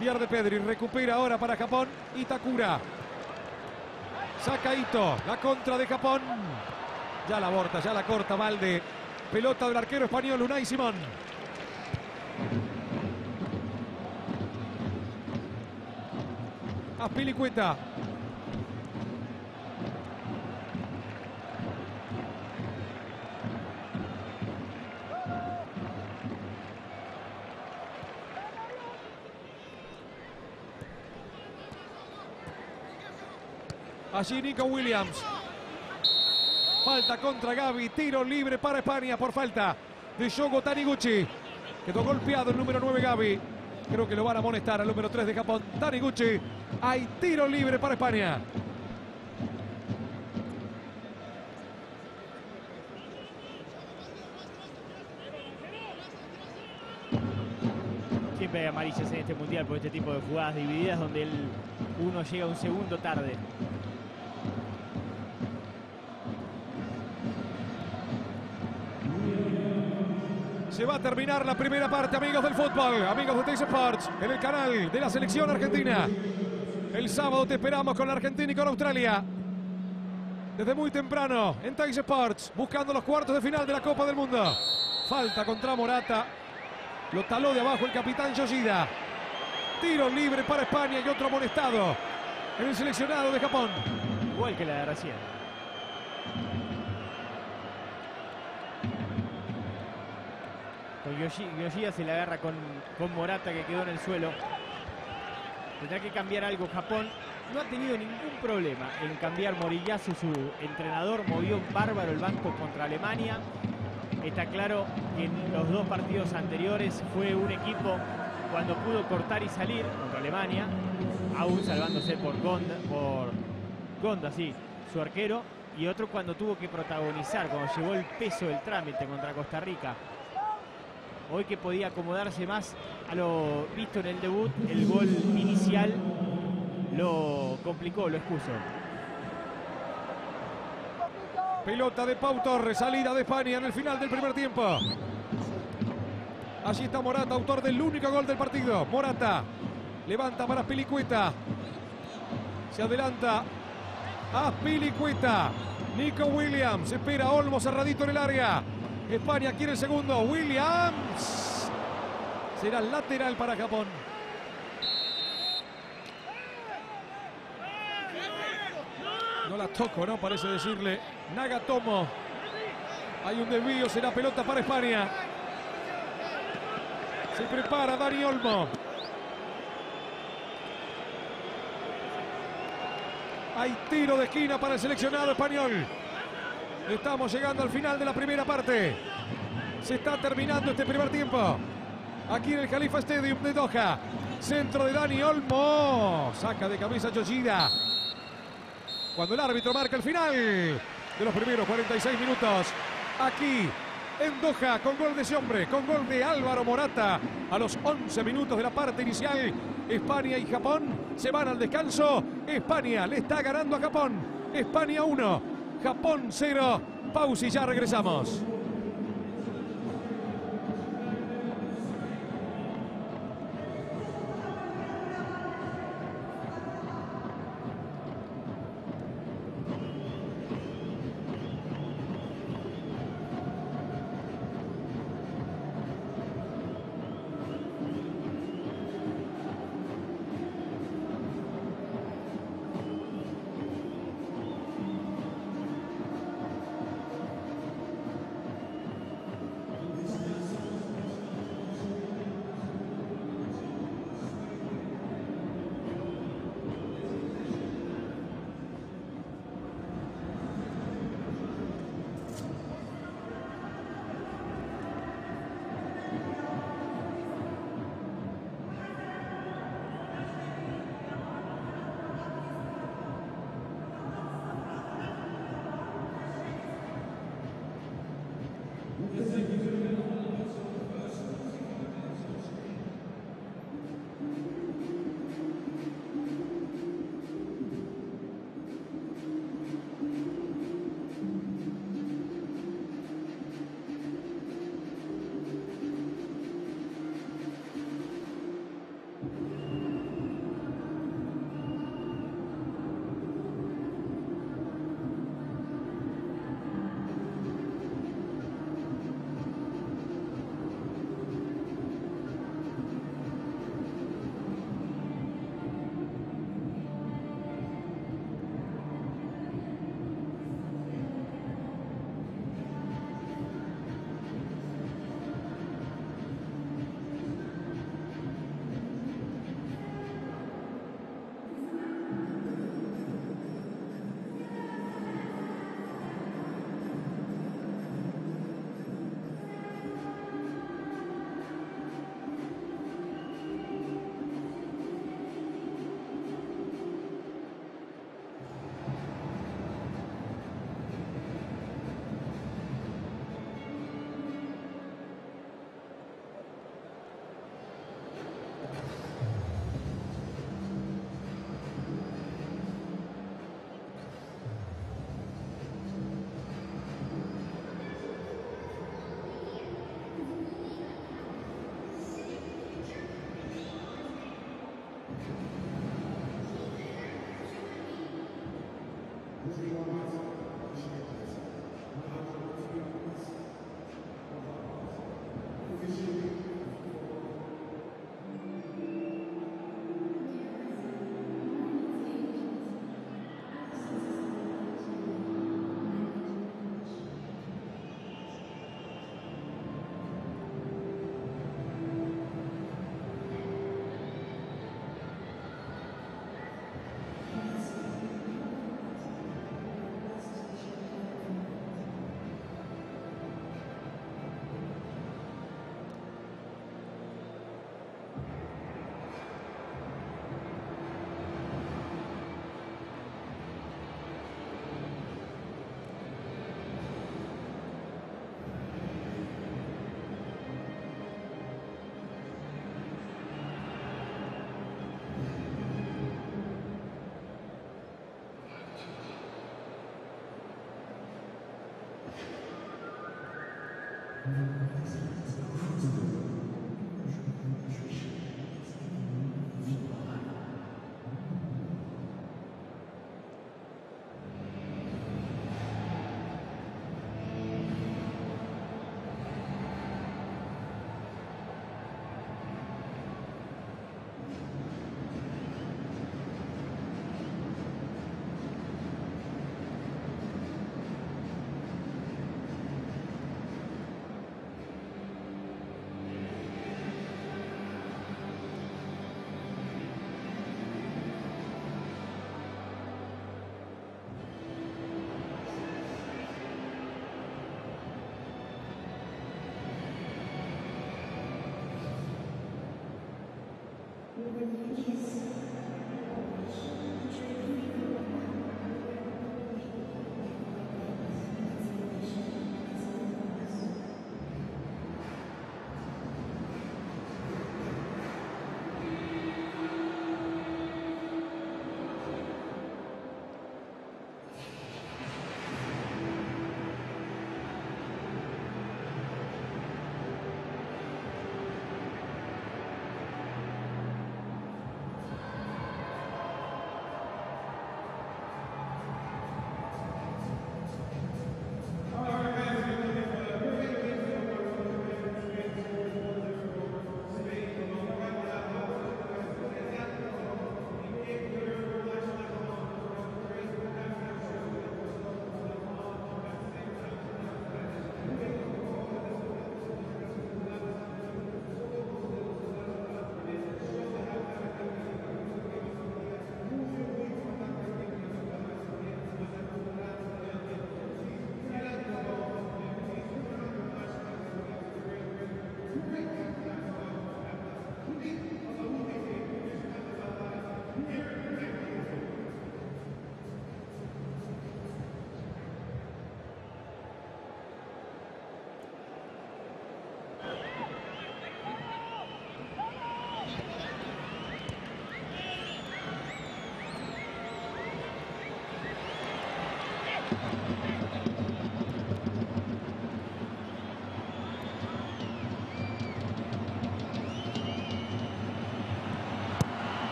Pierde Pedri. Recupera ahora para Japón. Itakura. Saca Ito. La contra de Japón. Ya la aborta, ya la corta Valde. Pelota del arquero español Unai Simón. Aspilicueta. Allí Nico Williams. Falta contra Gaby. Tiro libre para España por falta de Shogo Taniguchi. Quedó golpeado el número 9 Gaby. Creo que lo van a molestar al número 3 de Japón, Taniguchi. Hay tiro libre para España. Siempre hay amarillas en este mundial por este tipo de jugadas divididas donde el uno llega un segundo tarde. Se va a terminar la primera parte, amigos del fútbol, amigos de Teis Sports, en el canal de la selección argentina. El sábado te esperamos con la Argentina y con Australia. Desde muy temprano en Teis Sports, buscando los cuartos de final de la Copa del Mundo. Falta contra Morata. Lo taló de abajo el capitán Yoshida. Tiro libre para España y otro amonestado en el seleccionado de Japón. Igual que la de recién. Con se le agarra con, con Morata que quedó en el suelo. Tendrá que cambiar algo Japón. No ha tenido ningún problema en cambiar Moriyasu, su entrenador. Movió bárbaro el banco contra Alemania. Está claro que en los dos partidos anteriores fue un equipo cuando pudo cortar y salir contra Alemania, aún salvándose por Gonda, por Gonda, sí, su arquero, y otro cuando tuvo que protagonizar, cuando llevó el peso del trámite contra Costa Rica. Hoy que podía acomodarse más a lo visto en el debut, el gol inicial lo complicó, lo expuso. Pelota de Pau Torres, salida de España en el final del primer tiempo. Allí está Morata, autor del único gol del partido. Morata levanta para Pilicueta. Se adelanta a Pilicueta. Nico Williams espera Olmo cerradito en el área. España quiere el segundo. Williams. Será lateral para Japón. No la toco, ¿no? Parece decirle Nagatomo. Hay un desvío, será pelota para España. Se prepara Dani Olmo. Hay tiro de esquina para el seleccionado español. Estamos llegando al final de la primera parte. Se está terminando este primer tiempo. Aquí en el Khalifa Stadium de Doha. Centro de Dani Olmo. Saca de cabeza Yoshida. Cuando el árbitro marca el final de los primeros 46 minutos. Aquí en Doha con gol de ese hombre, con gol de Álvaro Morata a los 11 minutos de la parte inicial. España y Japón se van al descanso. España le está ganando a Japón. España 1, Japón 0. Pausa y ya regresamos.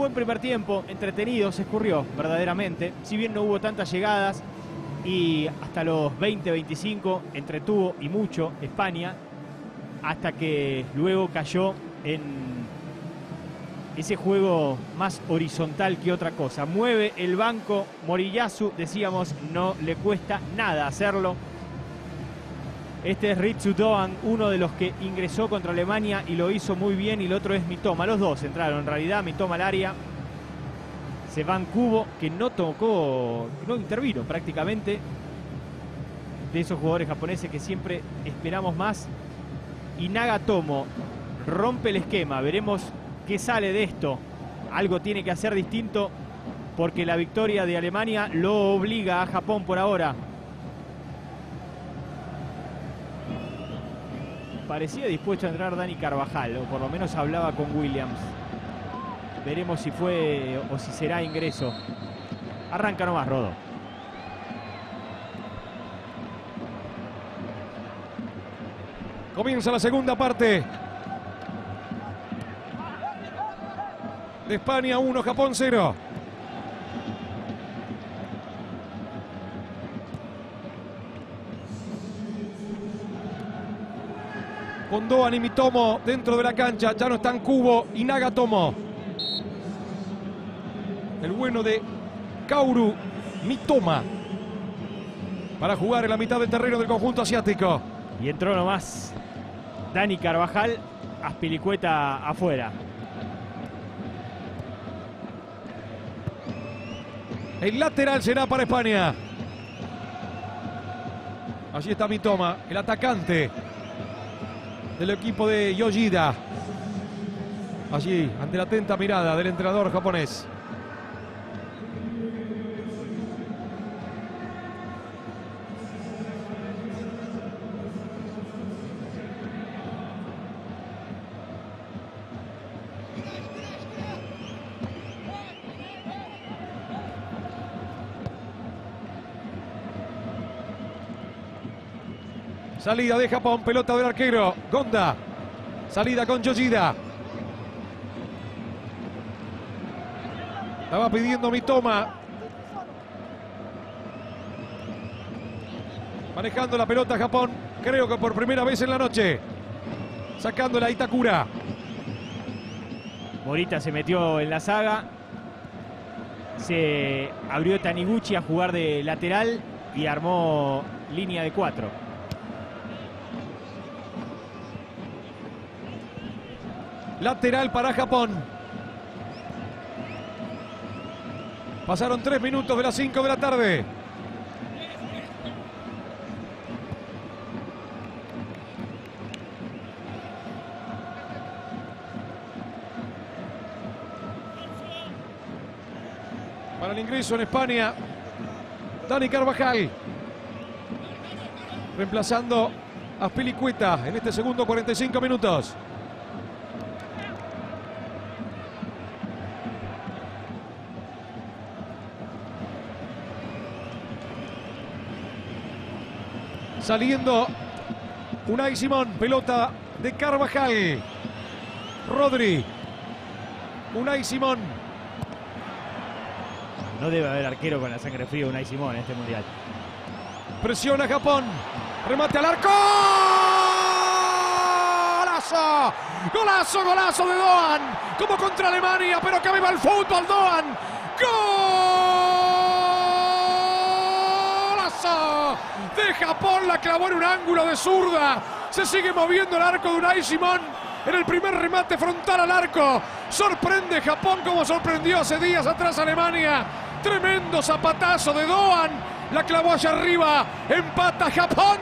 Buen primer tiempo, entretenido, se escurrió verdaderamente. Si bien no hubo tantas llegadas y hasta los 20-25 entretuvo y mucho España, hasta que luego cayó en ese juego más horizontal que otra cosa. Mueve el banco Moriyasu, decíamos, no le cuesta nada hacerlo. Este es Ritsu Doan, uno de los que ingresó contra Alemania y lo hizo muy bien, y el otro es Mitoma. Los dos entraron en realidad, Mitoma al área. Se van Cubo, que no tocó, no intervino prácticamente. De esos jugadores japoneses que siempre esperamos más. Y Nagatomo rompe el esquema. Veremos qué sale de esto. Algo tiene que hacer distinto porque la victoria de Alemania lo obliga a Japón por ahora. Parecía dispuesto a entrar Dani Carvajal, o por lo menos hablaba con Williams. Veremos si fue o si será ingreso. Arranca nomás, Rodo. Comienza la segunda parte. De España 1, Japón 0. Con Doan y Mitomo dentro de la cancha. Ya no están Cubo y Nagatomo. El bueno de Kauru Mitoma. Para jugar en la mitad del terreno del conjunto asiático. Y entró nomás Dani Carvajal, Aspilicueta afuera. El lateral será para España. Allí está Mitoma, el atacante del equipo de Yoshida. Allí, ante la atenta mirada del entrenador japonés. Salida de Japón, pelota del arquero. Gonda. Salida con Yoshida. Estaba pidiendo mi toma. Manejando la pelota Japón. Creo que por primera vez en la noche. Sacándola a Itakura. Morita se metió en la saga. Se abrió Taniguchi a jugar de lateral y armó línea de cuatro. Lateral para Japón. Pasaron tres minutos de las 5 de la tarde. Para el ingreso en España, Dani Carvajal. Reemplazando a Pilicueta en este segundo 45 minutos. Saliendo Unai Simón, pelota de Carvajal. Rodri. Unai Simón. No debe haber arquero con la sangre fría Unai Simón en este mundial. Presiona Japón. Remate al arco. ¡Golazo! ¡Golazo, golazo de Doan! Como contra Alemania, pero que viva el fútbol, Doan. De Japón la clavó en un ángulo de zurda. Se sigue moviendo el arco de Unai Simón. En el primer remate frontal al arco. Sorprende Japón como sorprendió hace días atrás Alemania. Tremendo zapatazo de Doan. La clavó allá arriba. Empata Japón.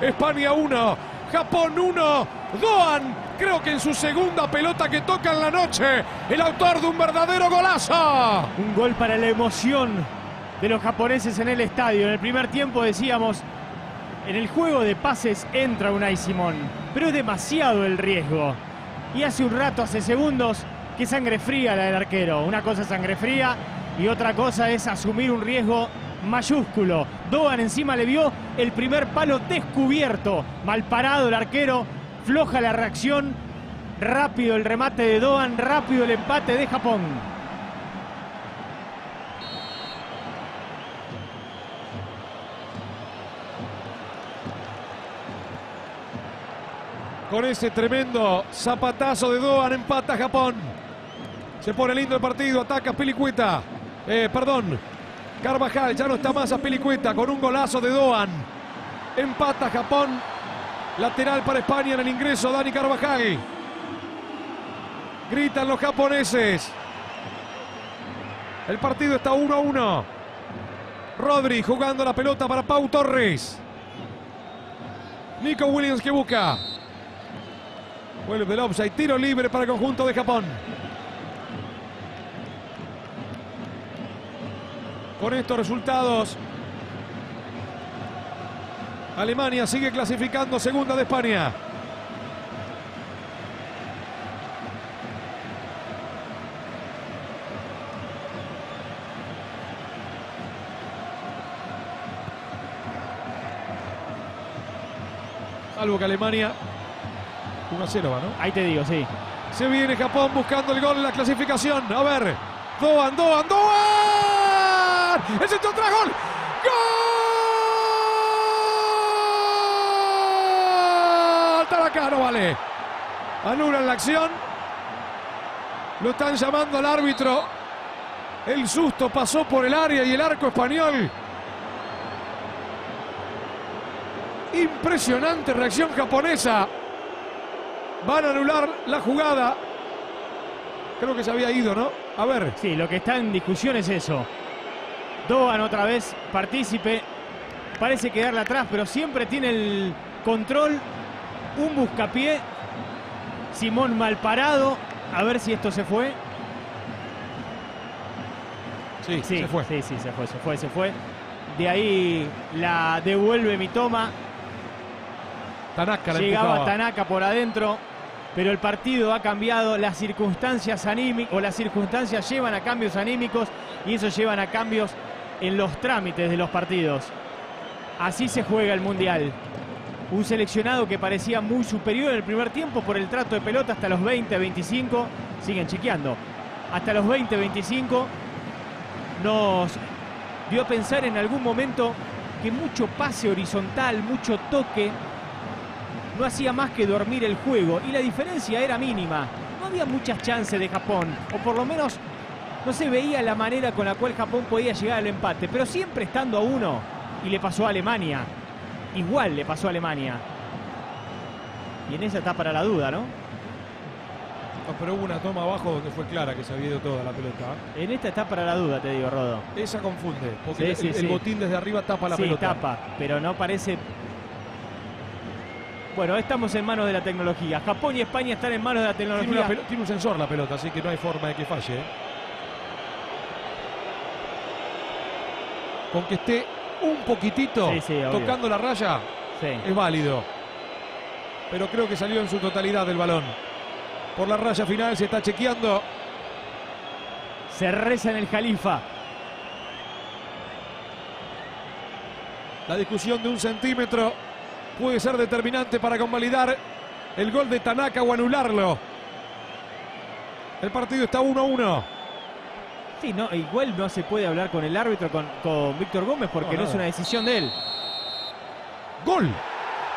España 1. Japón 1. Doan. Creo que en su segunda pelota que toca en la noche. El autor de un verdadero golazo. Un gol para la emoción de los japoneses en el estadio. En el primer tiempo decíamos, en el juego de pases entra Unai Simón, pero es demasiado el riesgo. Y hace un rato, hace segundos, que sangre fría la del arquero. Una cosa es sangre fría y otra cosa es asumir un riesgo mayúsculo. Doan encima le vio el primer palo descubierto. Mal parado el arquero, floja la reacción. Rápido el remate de Doan, rápido el empate de Japón. Con ese tremendo zapatazo de Doan empata Japón. Se pone lindo el partido, ataca Pilicueta. Eh, perdón, Carvajal, ya no está más a Pilicueta con un golazo de Doan. Empata Japón. Lateral para España en el ingreso, Dani Carvajal. Gritan los japoneses. El partido está 1 a 1. Rodri jugando la pelota para Pau Torres. Nico Williams que busca. Vuelve del offside. Tiro libre para el conjunto de Japón. Con estos resultados, Alemania sigue clasificando segunda de España. Salvo que Alemania 1 a 0 va, ¿no? Ahí te digo, sí. Se viene Japón buscando el gol en la clasificación. A ver. Doan, Doan, Doan. El centro tras gol. ¡Gol! Taracá no vale. Anulan la acción. Lo están llamando al árbitro. El susto pasó por el área y el arco español. Impresionante reacción japonesa. Van a anular la jugada. Creo que se había ido, ¿no? A ver. Sí, lo que está en discusión es eso. Doan otra vez, partícipe. Parece quedarle atrás, pero siempre tiene el control. Un buscapié. Simón mal parado. A ver si esto se fue. Sí, Sí, se fue. sí, sí, se fue, se fue, se fue. De ahí la devuelve mi toma. Tanaka la Llegaba empujaba. Tanaka por adentro, pero el partido ha cambiado, las circunstancias anímicas, o las circunstancias llevan a cambios anímicos y eso llevan a cambios en los trámites de los partidos. Así se juega el Mundial. Un seleccionado que parecía muy superior en el primer tiempo por el trato de pelota hasta los 20, 25, siguen chequeando, hasta los 20, 25 nos dio a pensar en algún momento que mucho pase horizontal, mucho toque, no hacía más que dormir el juego y la diferencia era mínima. No había muchas chances de Japón, o por lo menos no se veía la manera con la cual Japón podía llegar al empate, pero siempre estando a uno y le pasó a Alemania. Igual le pasó a Alemania. Y en esa está para la duda, ¿no? No, pero hubo una toma abajo donde fue clara que se había ido toda la pelota. En esta está para la duda, te digo, Rodo. Esa confunde, porque Sí, el- sí, el, sí. botín desde arriba tapa la sí, pelota. tapa, pero no parece. Bueno, estamos en manos de la tecnología. Japón y España están en manos de la Tiene, tecnología. tiene un sensor la pelota, así que no hay forma de que falle. ¿eh? Con que esté un poquitito Sí, sí, obvio. tocando la raya, Sí. es válido. Pero creo que salió en su totalidad del balón. Por la raya final se está chequeando. Se reza en el Jalifa. La discusión de un centímetro puede ser determinante para convalidar el gol de Tanaka o anularlo. El partido está 1 a 1. Sí, no, igual no se puede hablar con el árbitro, con, con Víctor Gómez, porque No, no, es una decisión de él. Gol.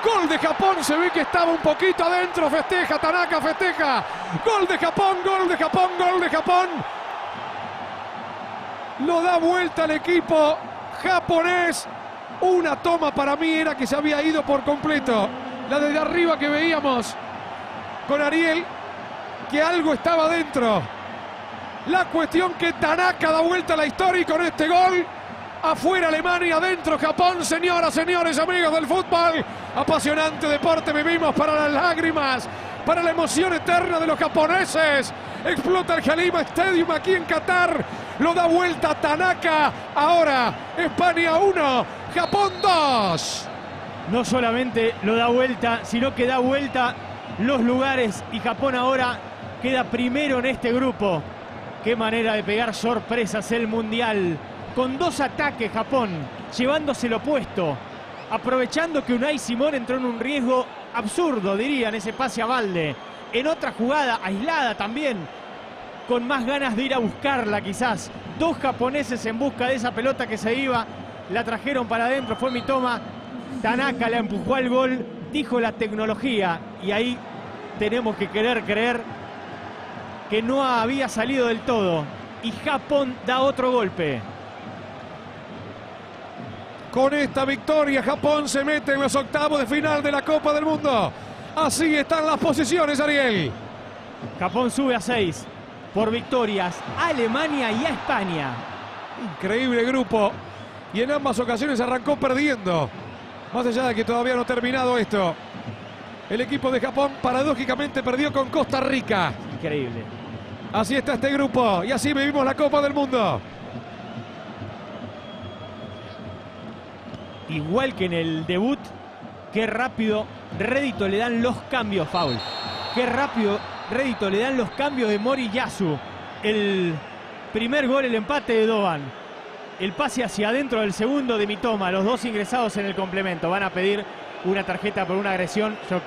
Gol de Japón. Se ve que estaba un poquito adentro. Festeja Tanaka, festeja. Gol de Japón, gol de Japón, gol de Japón. Lo da vuelta el equipo japonés. Una toma para mí era que se había ido por completo. La de arriba que veíamos con Ariel, que algo estaba dentro. La cuestión que Tanaka da vuelta a la historia y con este gol Afuera Alemania, adentro Japón, señoras, señores, amigos del fútbol. Apasionante deporte vivimos para las lágrimas, para la emoción eterna de los japoneses. Explota el Jalima Stadium aquí en Qatar. Lo da vuelta Tanaka. Ahora España 1, Japón 2. No solamente lo da vuelta, sino que da vuelta los lugares y Japón ahora queda primero en este grupo. Qué manera de pegar sorpresas el Mundial. Con dos ataques Japón, llevándose lo opuesto. Aprovechando que Unai Simón entró en un riesgo absurdo, dirían, ese pase a balde. En otra jugada aislada también, con más ganas de ir a buscarla quizás. Dos japoneses en busca de esa pelota que se iba, la trajeron para adentro, fue mi toma. Tanaka la empujó al gol, dijo la tecnología y ahí tenemos que querer creer que no había salido del todo. Y Japón da otro golpe. Con esta victoria, Japón se mete en los octavos de final de la Copa del Mundo. Así están las posiciones, Ariel. Japón sube a 6 por victorias a Alemania y a España. Increíble grupo. Y en ambas ocasiones arrancó perdiendo. Más allá de que todavía no ha terminado esto. El equipo de Japón paradójicamente perdió con Costa Rica. Increíble. Así está este grupo y así vivimos la Copa del Mundo. Igual que en el debut, qué rápido rédito le dan los cambios, Foul. Qué rápido rédito le dan los cambios de Moriyasu. El primer gol, el empate de Doban. El pase hacia adentro del segundo de Mitoma. Los dos ingresados en el complemento. Van a pedir una tarjeta por una agresión. Yo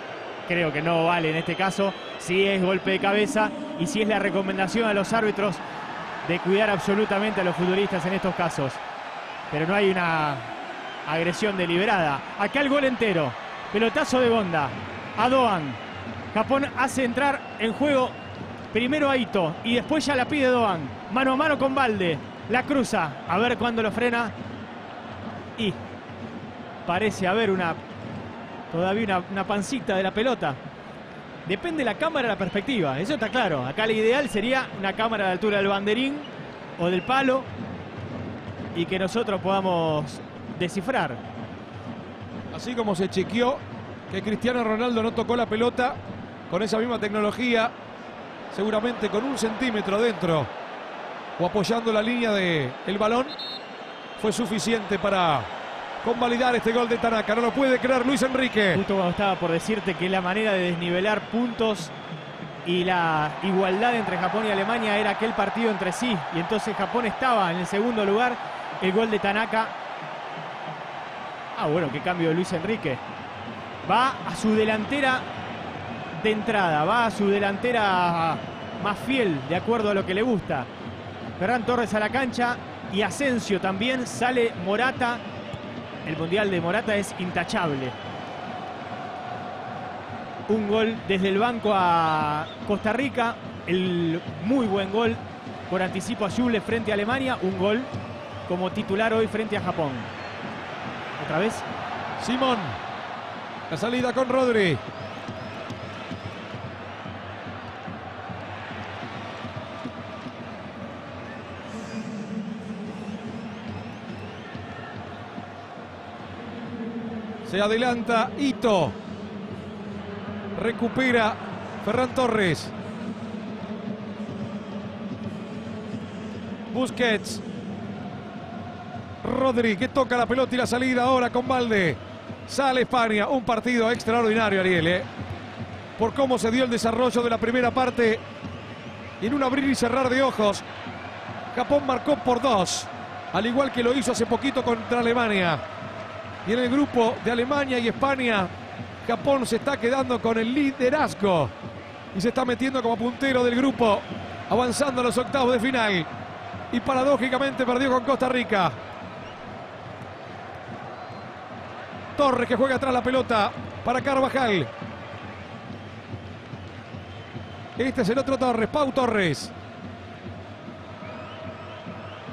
creo que no vale en este caso. Si es golpe de cabeza y si es la recomendación a los árbitros de cuidar absolutamente a los futbolistas en estos casos. Pero no hay una agresión deliberada. Acá el gol entero. Pelotazo de Bonda. A Doan. Japón hace entrar en juego primero a Ito y después ya la pide Doan. Mano a mano con Valde. La cruza. A ver cuándo lo frena. Y parece haber una todavía una, pancita de la pelota. Depende de la cámara, la perspectiva. Eso está claro. Acá lo ideal sería una cámara de altura del banderín o del palo y que nosotros podamos descifrar. Así como se chequeó que Cristiano Ronaldo no tocó la pelota con esa misma tecnología, seguramente con un centímetro dentro o apoyando la línea del el balón, fue suficiente para convalidar este gol de Tanaka. No lo puede creer Luis Enrique. Justo cuando estaba por decirte que la manera de desnivelar puntos y la igualdad entre Japón y Alemania era aquel partido entre sí. Y entonces Japón estaba en el segundo lugar. El gol de Tanaka. Ah, bueno, qué cambio Luis Enrique. Va a su delantera de entrada, va a su delantera más fiel, de acuerdo a lo que le gusta. Ferran Torres a la cancha y Asensio también. Sale Morata. El mundial de Morata es intachable. Un gol desde el banco a Costa Rica. El muy buen gol por anticipo a Jules frente a Alemania. Un gol como titular hoy frente a Japón. Otra vez. Simón. La salida con Rodri. Se adelanta Ito. Recupera Ferran Torres. Busquets. Rodri que toca la pelota y la salida ahora con Valde. Sale España. Un partido extraordinario, Ariel. ¿eh? Por cómo se dio el desarrollo de la primera parte. En un abrir y cerrar de ojos. Japón marcó por dos. Al igual que lo hizo hace poquito contra Alemania. Y en el grupo de Alemania y España, Japón se está quedando con el liderazgo. Y se está metiendo como puntero del grupo. Avanzando a los octavos de final. Y paradójicamente perdió con Costa Rica. Torres que juega atrás la pelota para Carvajal. Este es el otro Torres, Pau Torres.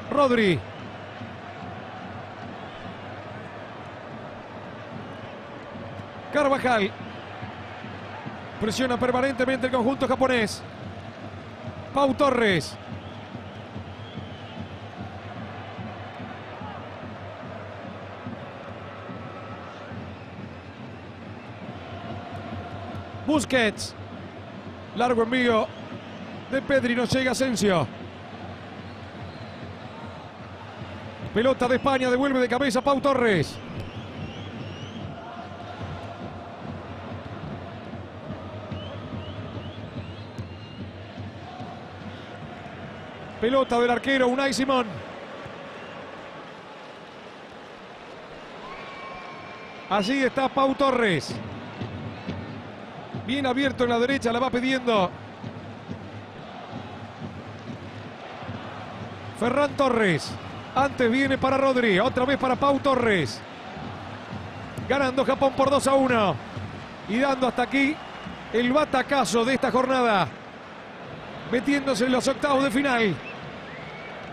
Rodri. Carvajal. Presiona permanentemente el conjunto japonés. Pau Torres. Busquets. Largo envío de Pedri. No llega Asensio. Pelota de España. Devuelve de cabeza Pau Torres. Pelota del arquero Unai Simón. Allí está Pau Torres. Bien abierto en la derecha, la va pidiendo. Ferran Torres. Antes viene para Rodri. Otra vez para Pau Torres. Ganando Japón por 2 a 1. y dando hasta aquí el batacazo de esta jornada, metiéndose en los octavos de final.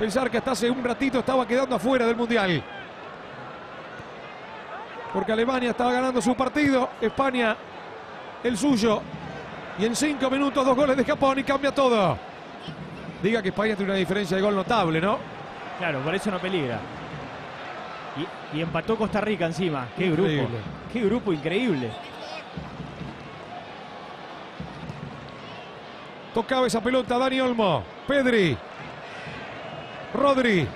Pensar que hasta hace un ratito estaba quedando afuera del Mundial. Porque Alemania estaba ganando su partido, España el suyo. Y en cinco minutos dos goles de Japón y cambia todo. Diga que España tiene una diferencia de gol notable, ¿no? Claro, por eso no peligra. Y, y empató Costa Rica encima. Qué grupo. Qué grupo increíble. Tocaba esa pelota Dani Olmo. Pedri. Rodri.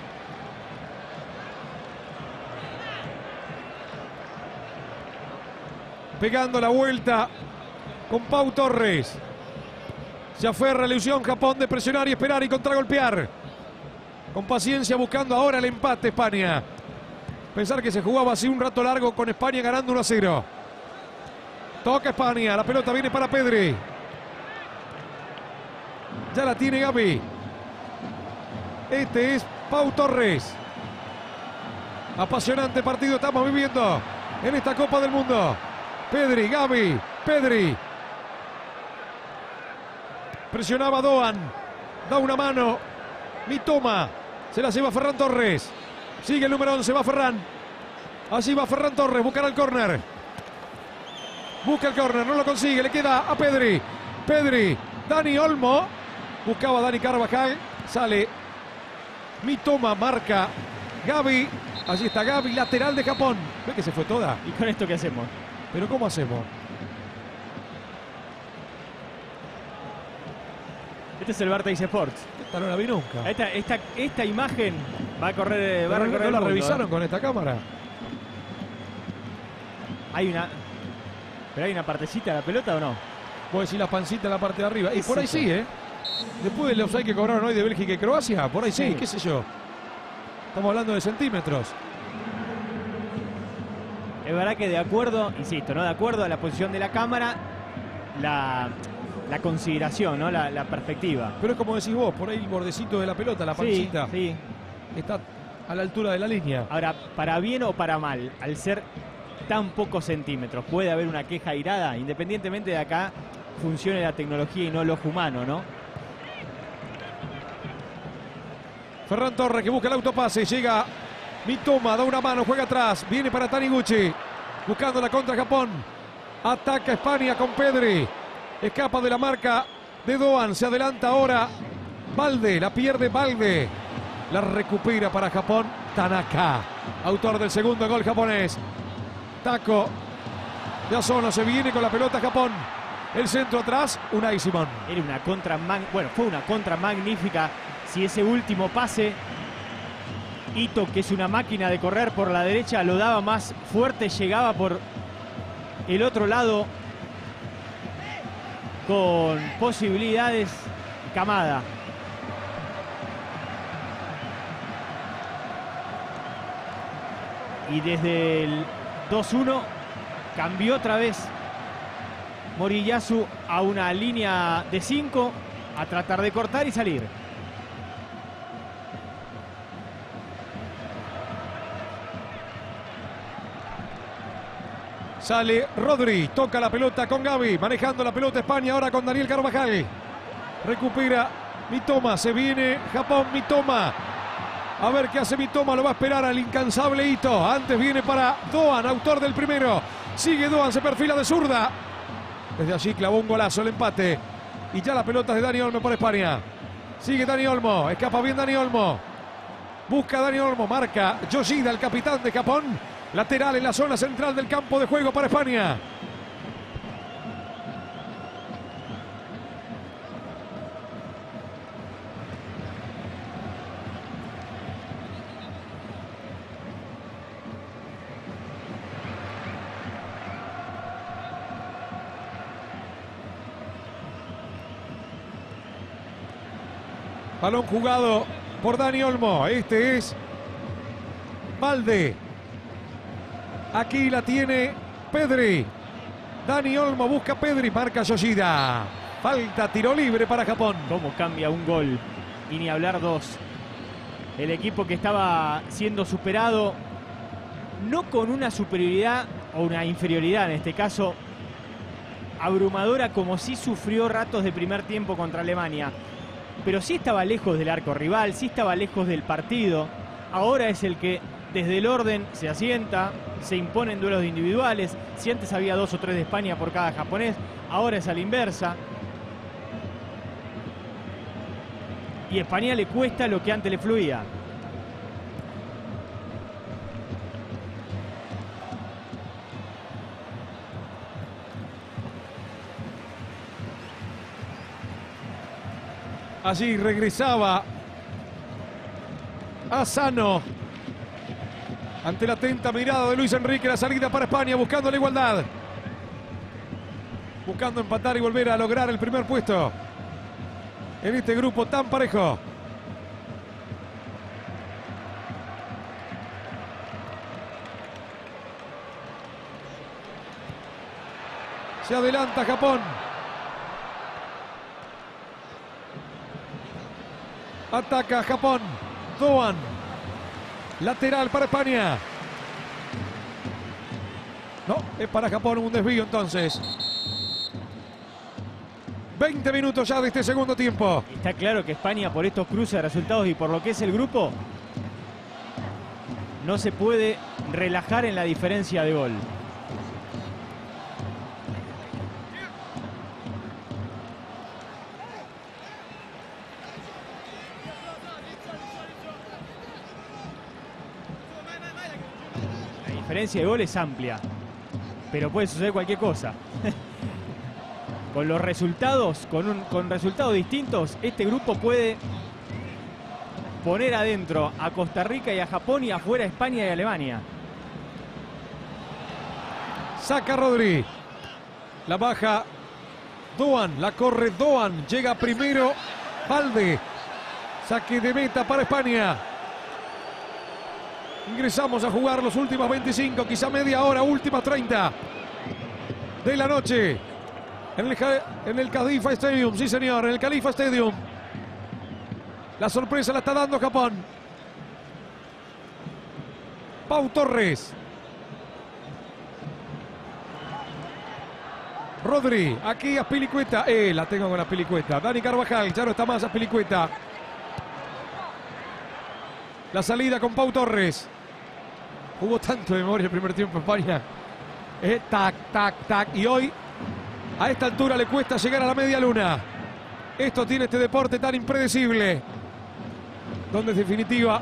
Pegando la vuelta con Pau Torres. Se aferra la ilusión Japón de presionar y esperar y contragolpear. Con paciencia buscando ahora el empate España. Pensar que se jugaba así un rato largo con España ganando 1 a 0. Toca España. La pelota viene para Pedri. Ya la tiene Gaby. Este es Pau Torres. Apasionante partido estamos viviendo en esta Copa del Mundo. Pedri, Gaby, Pedri. Presionaba Doan. Da una mano. Mitoma. Se la lleva Ferran Torres. Sigue el número 11. Va Ferran. Allí va Ferran Torres. Buscará el córner. Busca el córner. No lo consigue. Le queda a Pedri. Pedri. Dani Olmo. Buscaba Dani Carvajal. Sale. Mitoma marca. Gaby. Allí está Gaby. Lateral de Japón. Ve que se fue toda. ¿Y con esto qué hacemos? Pero ¿cómo hacemos? Este es el Barteis Sports. Esta no la vi nunca. Esta, esta, esta imagen va a correr, va a recorrer no la mundo, revisaron ¿eh? con esta cámara. Hay una. ¿Pero hay una partecita de la pelota o no? Puedes decir la pancita en la parte de arriba. Y ¿Qué por ahí sí, ¿eh? Después del offside que cobraron hoy de Bélgica y Croacia, por ahí sí, Sí. qué sé yo. Estamos hablando de centímetros. Es verdad que de acuerdo, insisto, ¿no? De acuerdo a la posición de la cámara, la, la consideración, ¿no? La, la perspectiva. Pero es como decís vos, por ahí el bordecito de la pelota, la Sí, pancita, sí. está a la altura de la línea. Ahora, para bien o para mal, al ser tan pocos centímetros, puede haber una queja irada, independientemente de acá funcione la tecnología y no el ojo humano, ¿no? Ferran Torres que busca el autopase, llega Mitoma, da una mano, juega atrás, viene para Taniguchi, buscando la contra Japón. Ataca España con Pedri. Escapa de la marca de Doan, se adelanta ahora. Valde, la pierde Valde. La recupera para Japón Tanaka, autor del segundo gol japonés. Taco de Asono se viene con la pelota Japón. El centro atrás, Unai Simón. Era una contra, bueno, fue una contra magnífica. Si ese último pase, Ito, que es una máquina de correr por la derecha, lo daba más fuerte, llegaba por el otro lado con posibilidades. Camada. Y desde el 2-1 cambió otra vez Moriyasu a una línea de 5 a tratar de cortar y salir. Sale Rodri, toca la pelota con Gaby, manejando la pelota España ahora con Daniel Carvajal. Recupera Mitoma, se viene Japón, Mitoma. A ver qué hace Mitoma, lo va a esperar al incansable Ito. Antes viene para Doan, autor del primero. Sigue Doan, se perfila de zurda. Desde allí clavó un golazo el empate. Y ya la pelota es de Dani Olmo para España. Sigue Dani Olmo, escapa bien Dani Olmo. Busca Dani Olmo, marca Yoshida, el capitán de Japón. Lateral en la zona central del campo de juego para España. Balón jugado por Dani Olmo. Este es Valde. Aquí la tiene Pedri. Dani Olmo busca Pedri, marca Yoshida. Falta tiro libre para Japón. Cómo cambia un gol y ni hablar dos. El equipo que estaba siendo superado, no con una superioridad o una inferioridad en este caso, abrumadora como sí sufrió ratos de primer tiempo contra Alemania. Pero sí estaba lejos del arco rival, sí estaba lejos del partido. Ahora es el que desde el orden se asienta, se imponen duelos individuales. Si antes había dos o tres de España por cada japonés, ahora es a la inversa. Y España le cuesta lo que antes le fluía. Allí regresaba Asano. Ante la atenta mirada de Luis Enrique, la salida para España buscando la igualdad. Buscando empatar y volver a lograr el primer puesto en este grupo tan parejo. Se adelanta Japón. Ataca Japón. Doan. Lateral para España. No, es para Japón un desvío entonces. 20 minutos ya de este segundo tiempo. Está claro que España por estos cruces de resultados y por lo que es el grupo no se puede relajar en la diferencia de gol. Diferencia de gol es amplia, pero puede suceder cualquier cosa. con los resultados, con resultados distintos, este grupo puede poner adentro a Costa Rica y a Japón y afuera a España y Alemania. Saca Rodri. La baja Doan. La corre Doan. Llega primero Valde. Saque de meta para España. Ingresamos a jugar los últimos 25, quizá media hora, últimas 30 de la noche. En el, en el Khalifa Stadium, sí señor, en el Khalifa Stadium. La sorpresa la está dando Japón. Pau Torres. Rodri, aquí Aspilicueta. Eh, la tengo con Aspilicueta. Dani Carvajal, ya no está más Aspilicueta. La salida con Pau Torres. Jugó tanto de memoria el primer tiempo España. Eh, tac, tac, tac. Y hoy, a esta altura, le cuesta llegar a la media luna. Esto tiene este deporte tan impredecible. Donde en definitiva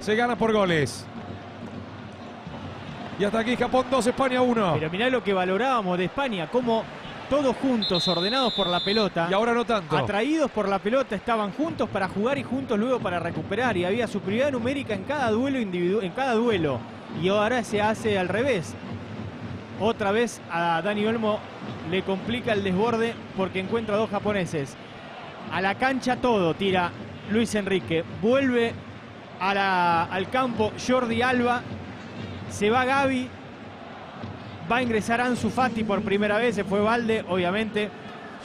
se gana por goles. Y hasta aquí Japón 2, España 1. Pero mirá lo que valorábamos de España, como todos juntos, ordenados por la pelota. Y ahora no tanto. Atraídos por la pelota, estaban juntos para jugar y juntos luego para recuperar. Y había superioridad numérica en cada duelo individu- en cada duelo. Y ahora se hace al revés. Otra vez a Dani Olmo le complica el desborde porque encuentra dos japoneses. A la cancha todo tira Luis Enrique. Vuelve a la- al campo Jordi Alba. Se va Gaby. Va a ingresar Ansu Fati por primera vez. Se fue Valde, obviamente.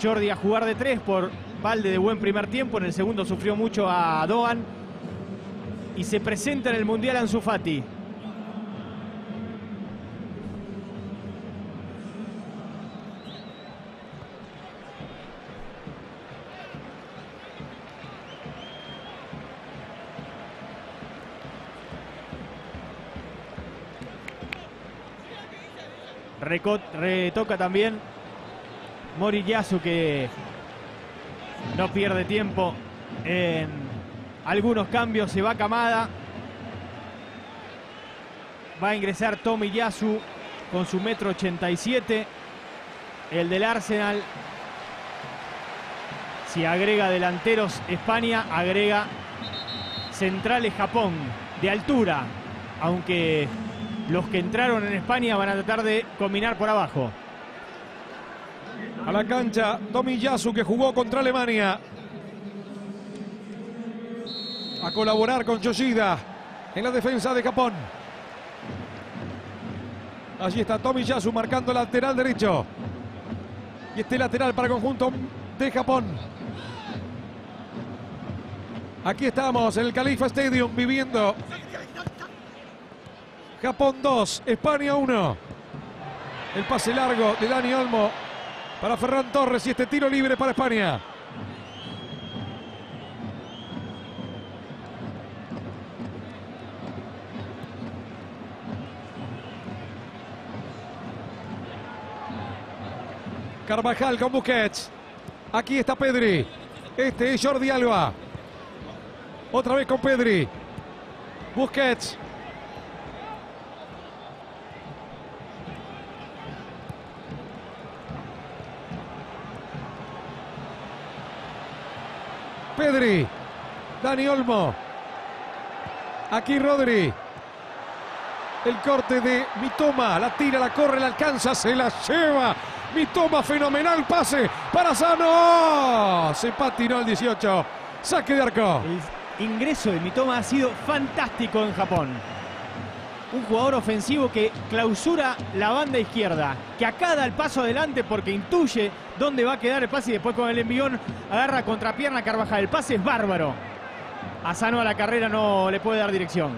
Jordi a jugar de tres por Valde de buen primer tiempo. En el segundo sufrió mucho a Doan. Y se presenta en el Mundial Ansu Fati. Reco- retoca también Moriyasu que no pierde tiempo en algunos cambios. Se va Camada. Va a ingresar Tomiyasu con su metro 87. El del Arsenal. Si agrega delanteros España, agrega centrales Japón de altura. Aunque los que entraron en España van a tratar de combinar por abajo. A la cancha, Tomiyasu que jugó contra Alemania. A colaborar con Yoshida en la defensa de Japón. Allí está Tomiyasu marcando lateral derecho. Y este lateral para conjunto de Japón. Aquí estamos en el Khalifa Stadium viviendo Japón 2, España 1. El pase largo de Dani Olmo para Ferran Torres y este tiro libre para España. Carvajal con Busquets. Aquí está Pedri. Este es Jordi Alba. Otra vez con Pedri. Busquets. Pedri. Dani Olmo. Aquí Rodri. El corte de Mitoma. La tira, la corre, la alcanza, se la lleva. Mitoma, fenomenal pase para Sano. Se patinó el 18. Saque de arco. El ingreso de Mitoma ha sido fantástico en Japón. Un jugador ofensivo que clausura la banda izquierda, que acá da el paso adelante porque intuye dónde va a quedar el pase y después con el envión agarra contrapierna Carvajal. El pase es bárbaro. A Sano a la carrera no le puede dar dirección.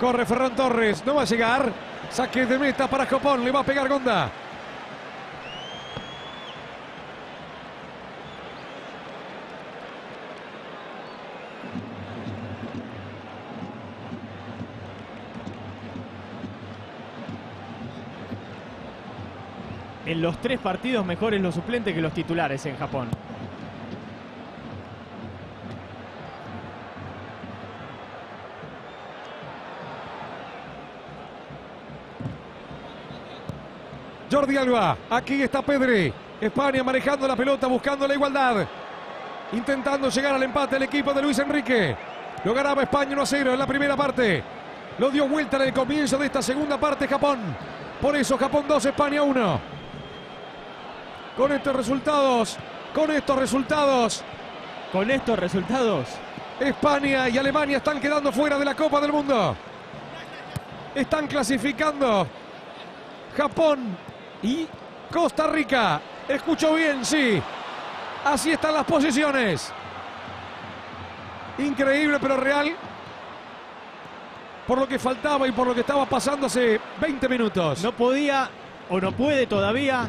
Corre Ferran Torres. No va a llegar. Saque de meta para Japón. Le va a pegar Gonda. En los tres partidos mejores los suplentes que los titulares en Japón. Jordi Alba. Aquí está Pedri. España manejando la pelota, buscando la igualdad. Intentando llegar al empate el equipo de Luis Enrique. Lo ganaba España 1 a 0 en la primera parte. Lo dio vuelta en el comienzo de esta segunda parte Japón. Por eso Japón 2, España 1. Con estos resultados, con estos resultados, Con estos resultados, España y Alemania están quedando fuera de la Copa del Mundo. Están clasificando Japón y Costa Rica. Escucho bien, sí. Así están las posiciones. Increíble pero real. Por lo que faltaba y por lo que estaba pasando hace 20 minutos. no podía o no puede todavía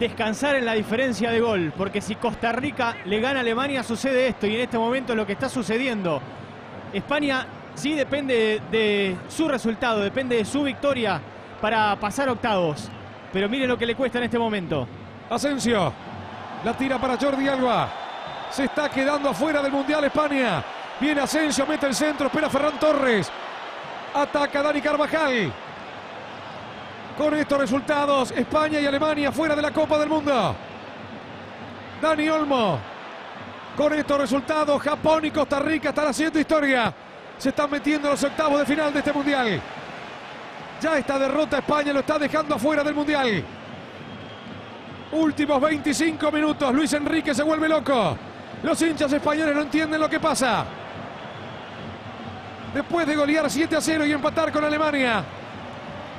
descansar en la diferencia de gol, porque si Costa Rica le gana a Alemania sucede esto y en este momento lo que está sucediendo. España sí depende de, de su resultado, depende de su victoria para pasar octavos, pero miren lo que le cuesta en este momento. Asensio. La tira para Jordi Alba. Se está quedando afuera del Mundial España. Viene Asensio, mete el centro, espera Ferran Torres. Ataca Dani Carvajal. Con estos resultados, España y Alemania fuera de la Copa del Mundo. Dani Olmo. Con estos resultados, Japón y Costa Rica están haciendo historia. Se están metiendo en los octavos de final de este Mundial. Ya esta derrota España lo está dejando afuera del Mundial. Últimos 25 minutos. Luis Enrique se vuelve loco. Los hinchas españoles no entienden lo que pasa. Después de golear 7 a 0 y empatar con Alemania.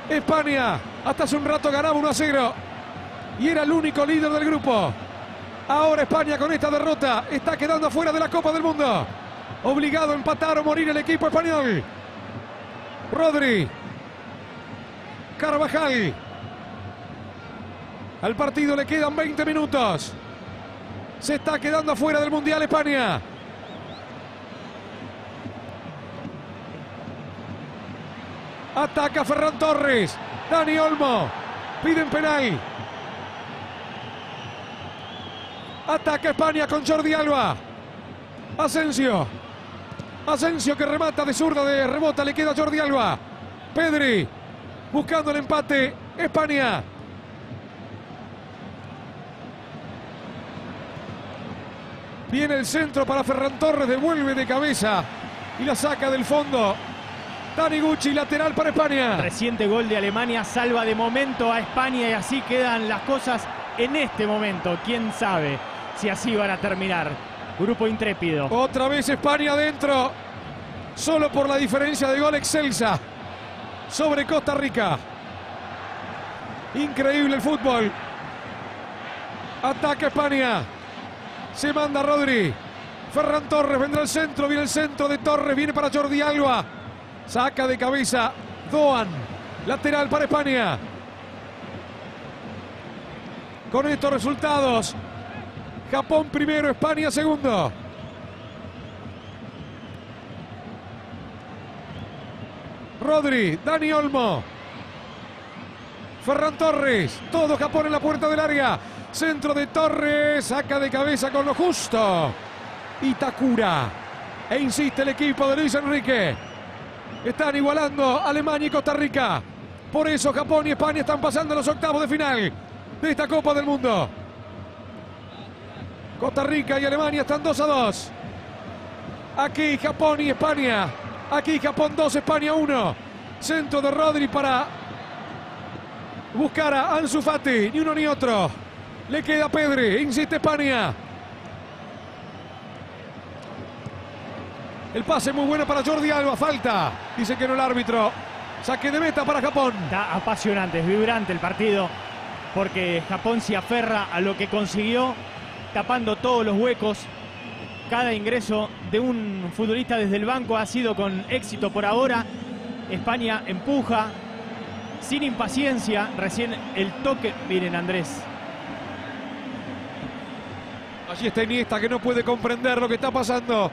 España hasta hace un rato ganaba 1 a 0. Y era el único líder del grupo. Ahora España con esta derrota está quedando afuera de la Copa del Mundo. Obligado a empatar o morir el equipo español. Rodri. Carvajal. Al partido le quedan 20 minutos. Se está quedando afuera del Mundial España. Ataca Ferran Torres. Dani Olmo. Piden penal. Ataca España con Jordi Alba. Asensio. Asensio que remata de zurda de rebota. Le queda Jordi Alba. Pedri. Buscando el empate. España. Viene el centro para Ferran Torres, devuelve de cabeza y la saca del fondo. Dani Gucci, lateral para España. Reciente gol de Alemania salva de momento a España y así quedan las cosas en este momento. ¿Quién sabe si así van a terminar? Grupo intrépido. Otra vez España adentro, solo por la diferencia de gol excelsa sobre Costa Rica. Increíble el fútbol. Ataca España. Se manda Rodri. Ferran Torres vendrá al centro. Viene el centro de Torres. Viene para Jordi Alba. Saca de cabeza Doan. Lateral para España. con estos resultados. Japón primero, España segundo. Rodri, Dani Olmo. Ferran Torres, todo Japón en la puerta del área. Centro de Torres, saca de cabeza con lo justo. Itakura. E insiste el equipo de Luis Enrique. Están igualando Alemania y Costa Rica. Por eso Japón y España están pasando a los octavos de final de esta Copa del Mundo. Costa Rica y Alemania están 2 a 2. Aquí Japón y España. Aquí Japón 2, España 1. Centro de Rodri para buscar a Ansu. Ni uno ni otro. Le queda Pedri. Insiste España. El pase muy bueno para Jordi Alba. Falta. Dice que no el árbitro. Saque de meta para Japón. Está apasionante, es vibrante el partido, porque Japón se aferra a lo que consiguió, tapando todos los huecos. Cada ingreso de un futbolista desde el banco ha sido con éxito por ahora. España empuja, sin impaciencia, recién el toque. Miren Andrés, Allí está Iniesta que no puede comprender lo que está pasando.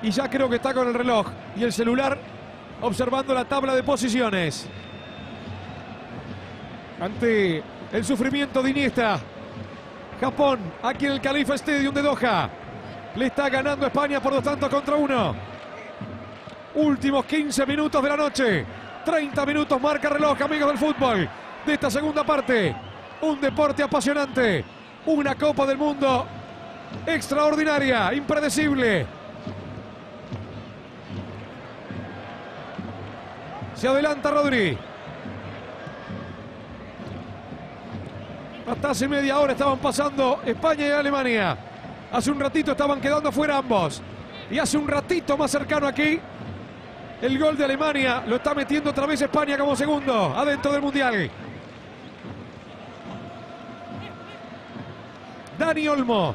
Y ya creo que está con el reloj y el celular observando la tabla de posiciones. Ante el sufrimiento de Iniesta. Japón, aquí en el Califa Stadium de Doha. Le está ganando España por dos tantos contra uno. Últimos 15 minutos de la noche. 30 minutos marca reloj, amigos del fútbol. De esta segunda parte. Un deporte apasionante. Una Copa del Mundo extraordinaria, impredecible. Se adelanta Rodri. Hasta hace media hora estaban pasando España y Alemania. Hace un ratito estaban quedando fuera ambos. Y hace un ratito más cercano aquí. El gol de Alemania lo está metiendo otra vez España como segundo, adentro del Mundial. Dani Olmo.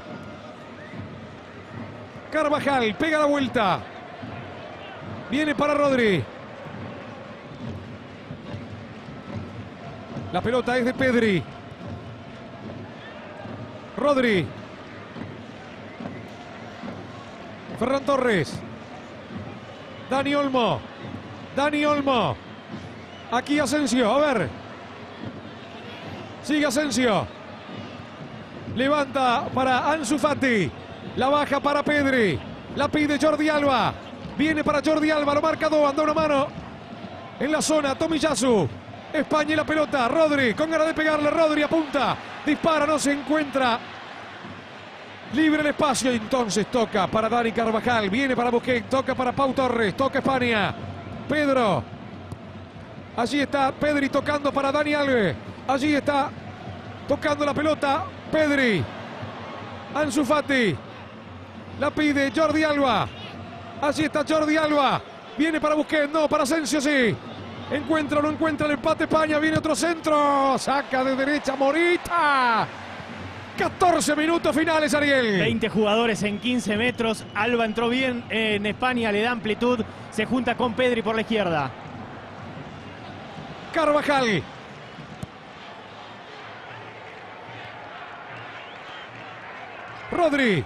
Carvajal pega la vuelta. Viene para Rodri. La pelota es de Pedri. Rodri. Ferran Torres. Dani Olmo. Dani Olmo. Aquí Asensio. A ver. Sigue Asensio. Levanta para Ansu Fati. La baja para Pedri. La pide Jordi Alba. Viene para Jordi Alba. Lo marca Doan. Da una mano. En la zona. Tomiyasu. España y la pelota. Rodri. Con ganas de pegarle. Rodri apunta. Dispara. No se encuentra. Libre el espacio. Entonces toca para Dani Carvajal. Viene para Busquets. Toca para Pau Torres. Toca España. Pedro. Allí está Pedri tocando para Dani Alves. Allí está tocando la pelota. Pedri. Ansu Fati. La pide Jordi Alba. Allí está Jordi Alba. Viene para Busquets. No, para Asensio sí. Encuentra o no encuentra el empate España. Viene otro centro. Saca de derecha Morita. 14 minutos finales, Ariel. 20 jugadores en 15 metros. Alba entró bien en España, le da amplitud. Se junta con Pedri por la izquierda. Carvajal. Rodri.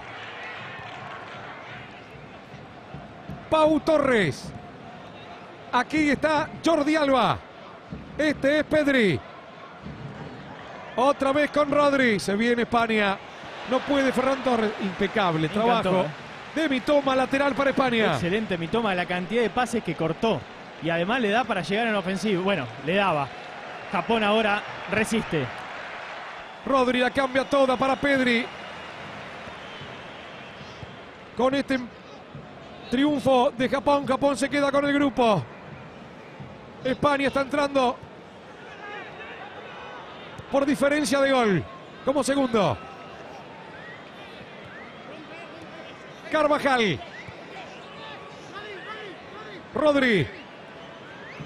Pau Torres. Aquí está Jordi Alba. Este es Pedri. Otra vez con Rodri. Se viene España. No puede Ferran Torres. Impecable Me encantó, trabajo. eh. De mi toma lateral para España. Excelente mi toma, la cantidad de pases que cortó. Y además le da para llegar en ofensivo. Bueno, le daba. Japón ahora resiste. Rodri la cambia toda para Pedri. Con este triunfo de Japón, Japón se queda con el grupo. España está entrando por diferencia de gol como segundo. Carvajal. Rodri.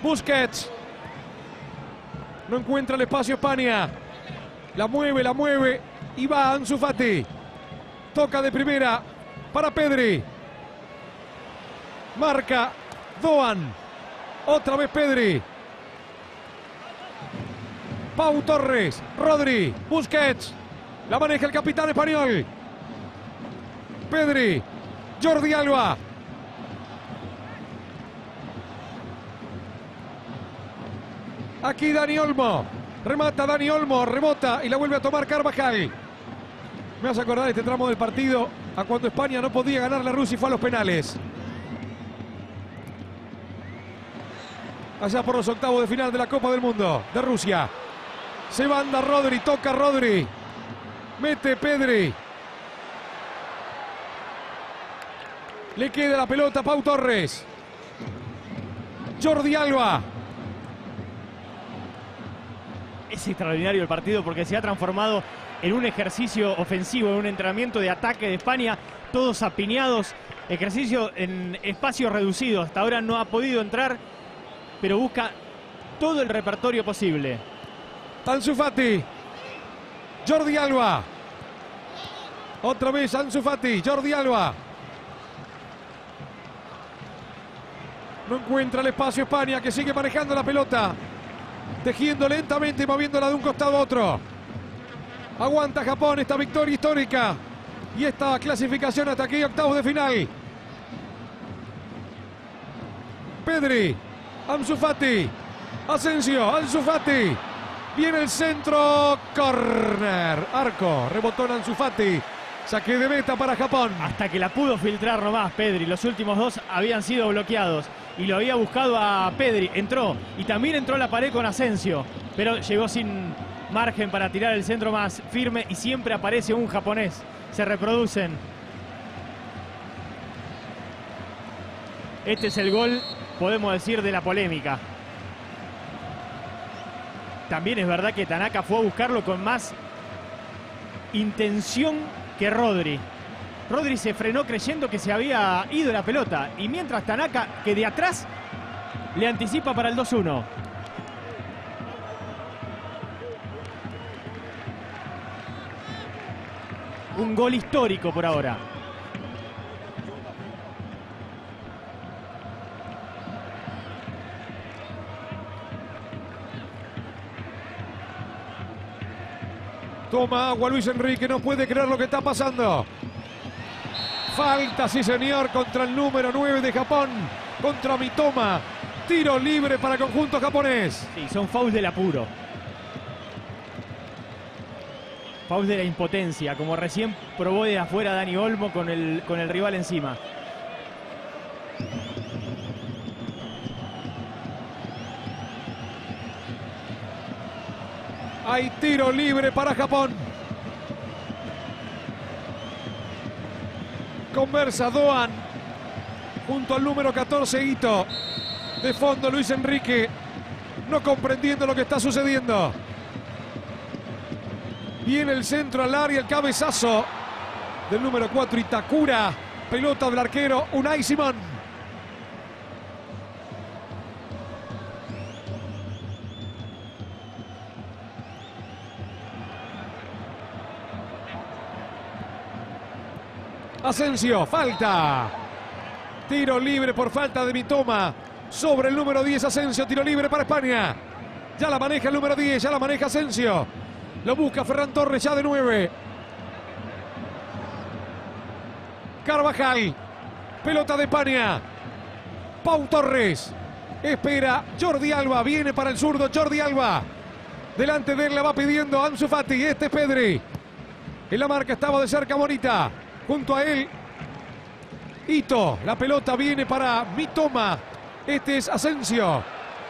Busquets. No encuentra el espacio España. La mueve, la mueve. Y va Ansu Fati. Toca de primera para Pedri. Marca Doan. Otra vez Pedri. Pau Torres. Rodri. Busquets. La maneja el capitán español. Pedri. Jordi Alba. Aquí Dani Olmo. Remata Dani Olmo, rebota y la vuelve a tomar Carvajal. Me hace acordar este tramo del partido a cuando España no podía ganar la Rusia y fue a los penales. Allá por los octavos de final de la Copa del Mundo de Rusia. Se manda Rodri, toca Rodri. Mete Pedri. Le queda la pelota a Pau Torres. Jordi Alba. Es extraordinario el partido porque se ha transformado en un ejercicio ofensivo, en un entrenamiento de ataque de España, todos apiñados, ejercicio en espacio reducido. Hasta ahora no ha podido entrar, pero busca todo el repertorio posible. Ansu Fati. Jordi Alba. Otra vez Ansu Fati. Jordi Alba. No encuentra el espacio España que sigue manejando la pelota. Tejiendo lentamente y moviéndola de un costado a otro. Aguanta Japón esta victoria histórica. Y esta clasificación hasta aquí, octavos de final. Pedri. Ansu Fati. Asensio. Ansu Fati. Viene el centro. Corner. Arco. Rebotó Ansu Fati. Saque de meta para Japón. Hasta que la pudo filtrar nomás Pedri. Los últimos dos habían sido bloqueados. Y lo había buscado a Pedri. Entró. Y también entró la pared con Asensio. Pero llegó sin margen para tirar el centro más firme. Y siempre aparece un japonés. Se reproducen. Este es el gol, podemos decir, de la polémica. También es verdad que Tanaka fue a buscarlo con más intención que Rodri. Rodri se frenó creyendo que se había ido la pelota. Y mientras Tanaka, que de atrás, le anticipa para el 2-1. Un gol histórico por ahora. Toma agua Luis Enrique, no puede creer lo que está pasando. Falta, sí señor, contra el número 9 de Japón, contra Mitoma. Tiro libre para conjunto japonés. Sí, son fouls del apuro. Fouls de la impotencia, como recién probó de afuera Dani Olmo con el, con el rival encima. Hay tiro libre para Japón. Conversa Doan junto al número 14 Ito. De fondo Luis Enrique no comprendiendo lo que está sucediendo. Viene el centro al área, el cabezazo del número 4 Itakura. Pelota del arquero Unai Simón. Asensio, falta. Tiro libre por falta de Mitoma. Sobre el número 10, Asensio, tiro libre para España. Ya la maneja el número 10, ya la maneja Asensio. Lo busca Ferran Torres ya de 9. Carvajal. Pelota de España. Pau Torres. Espera Jordi Alba. Viene para el zurdo Jordi Alba. Delante de él la va pidiendo Ansu Fati. Este es Pedri. En la marca estaba de cerca Morita. Junto a él, Ito. La pelota viene para Mitoma. Este es Asensio.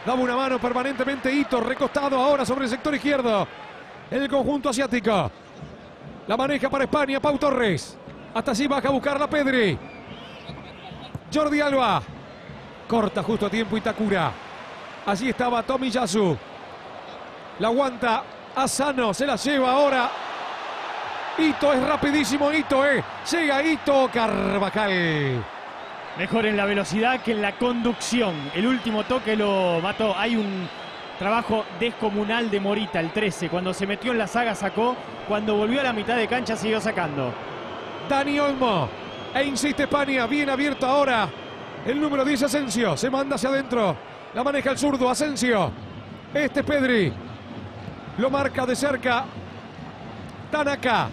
Daba una mano permanentemente Ito. Recostado ahora sobre el sector izquierdo. El conjunto asiático. La maneja para España. Pau Torres. Hasta allí baja a buscarla Pedri. Jordi Alba. Corta justo a tiempo Itakura. Allí estaba Tomiyasu. La aguanta Asano. Se la lleva ahora. Ito es rapidísimo, Ito, eh. Llega Ito Carvajal. Mejor en la velocidad que en la conducción. El último toque lo mató. Hay un trabajo descomunal de Morita, el 13. Cuando se metió en la saga sacó. Cuando volvió a la mitad de cancha siguió sacando. Dani Olmo. E insiste España. Bien abierto ahora. El número 10 Asensio. Se manda hacia adentro. La maneja el zurdo Asensio. Este es Pedri. Lo marca de cerca. Tanaka.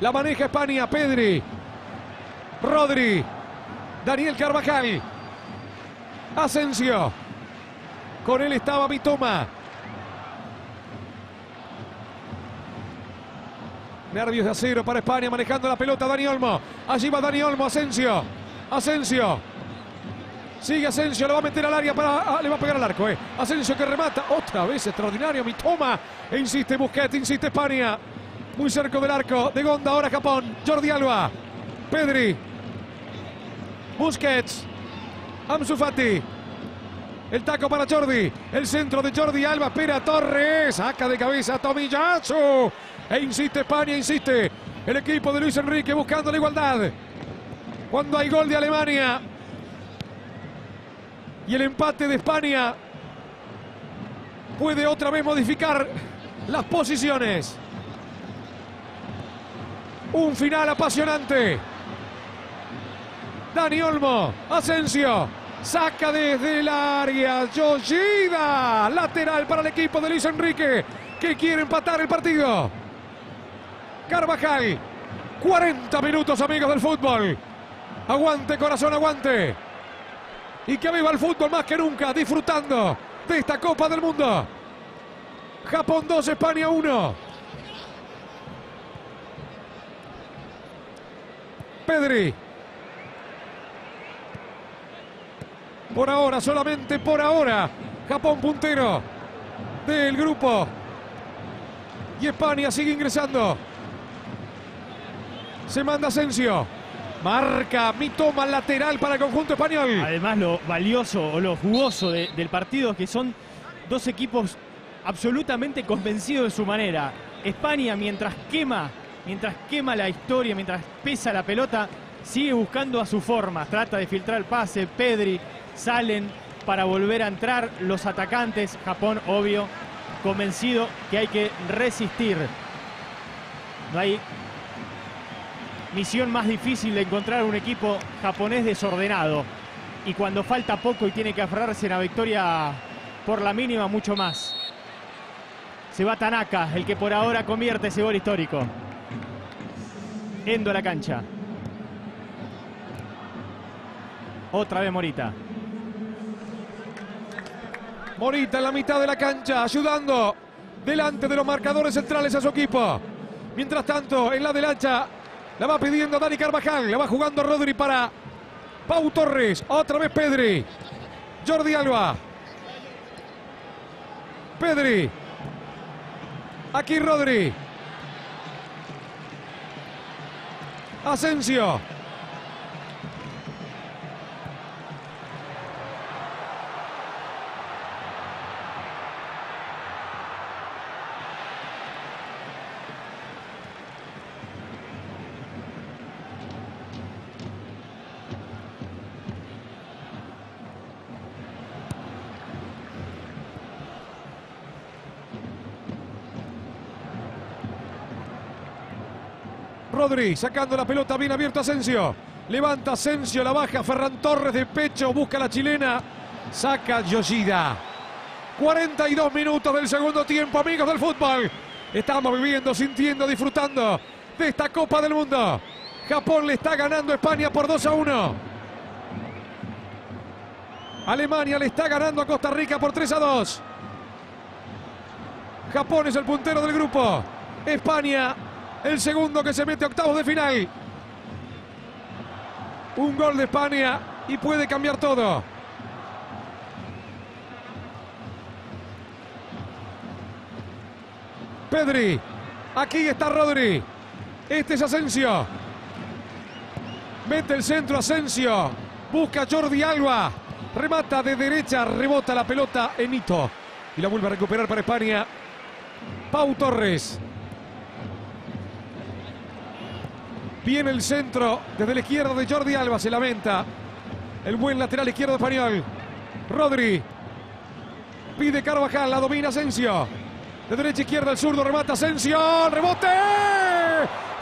La maneja España, Pedri. Rodri. Daniel Carvajal. Asensio. Con él estaba Mitoma. Nervios de acero para España, manejando la pelota Dani Olmo. Allí va Dani Olmo, Asensio. Asensio. Sigue Asensio, lo va a meter al área para. ah, le va a pegar al arco, eh. Asensio que remata. Otra vez extraordinario. Mitoma. E insiste Busquets, insiste España. Muy cerca del arco. De Gonda, ahora Japón. Jordi Alba. Pedri. Busquets. Ansu Fati. El taco para Jordi. El centro de Jordi Alba. Espera Torres. Saca de cabeza Tomiyasu. E insiste España, insiste. El equipo de Luis Enrique buscando la igualdad. Cuando hay gol de Alemania. Y el empate de España puede otra vez modificar las posiciones. Un final apasionante. Dani Olmo, Asensio, saca desde el área. Yoshida, lateral para el equipo de Luis Enrique, que quiere empatar el partido. Carvajal, 40 minutos amigos del fútbol. Aguante, corazón, aguante. Y que viva el fútbol más que nunca, disfrutando de esta Copa del Mundo. Japón 2, España 1. Pedri. Por ahora, solamente por ahora. Japón puntero del grupo. Y España sigue ingresando. Se manda Asensio. Marca Mitoma lateral para el conjunto español. Además, lo valioso o lo jugoso de- del partido es que son dos equipos absolutamente convencidos de su manera. España, mientras quema, mientras quema la historia, mientras pesa la pelota, sigue buscando a su forma. Trata de filtrar el pase. Pedri salen para volver a entrar los atacantes. Japón, obvio, convencido que hay que resistir. No hay misión más difícil de encontrar un equipo japonés desordenado. Y cuando falta poco y tiene que aferrarse a la victoria por la mínima, mucho más. Se va Tanaka, el que por ahora convierte ese gol histórico. Endo a la cancha. Otra vez Morita. Morita en la mitad de la cancha, ayudando delante de los marcadores centrales a su equipo. Mientras tanto, en la derecha la va pidiendo Dani Carvajal, la va jugando Rodri para Pau Torres, otra vez Pedri, Jordi Alba, Pedri, aquí Rodri, Asensio, Sacando la pelota bien abierto Asensio. Levanta Asensio, la baja Ferran Torres de pecho, busca la chilena. Saca Yoshida. 42 minutos del segundo tiempo, amigos del fútbol. Estamos viviendo, sintiendo, disfrutando de esta Copa del Mundo. Japón le está ganando a España por 2 a 1. Alemania le está ganando a Costa Rica por 3 a 2. Japón es el puntero del grupo. España el segundo que se mete octavos de final. Un gol de España y puede cambiar todo. Pedri. Aquí está Rodri. Este es Asensio. Mete el centro Asensio. Busca Jordi Alba. Remata de derecha. Rebota la pelota en Ito. Y la vuelve a recuperar para España. Pau Torres. Viene el centro desde la izquierda de Jordi Alba. Se lamenta. El buen lateral izquierdo español. Rodri. Pide Carvajal. La domina Asensio. De derecha a izquierda el zurdo. Remata Asensio. Rebote.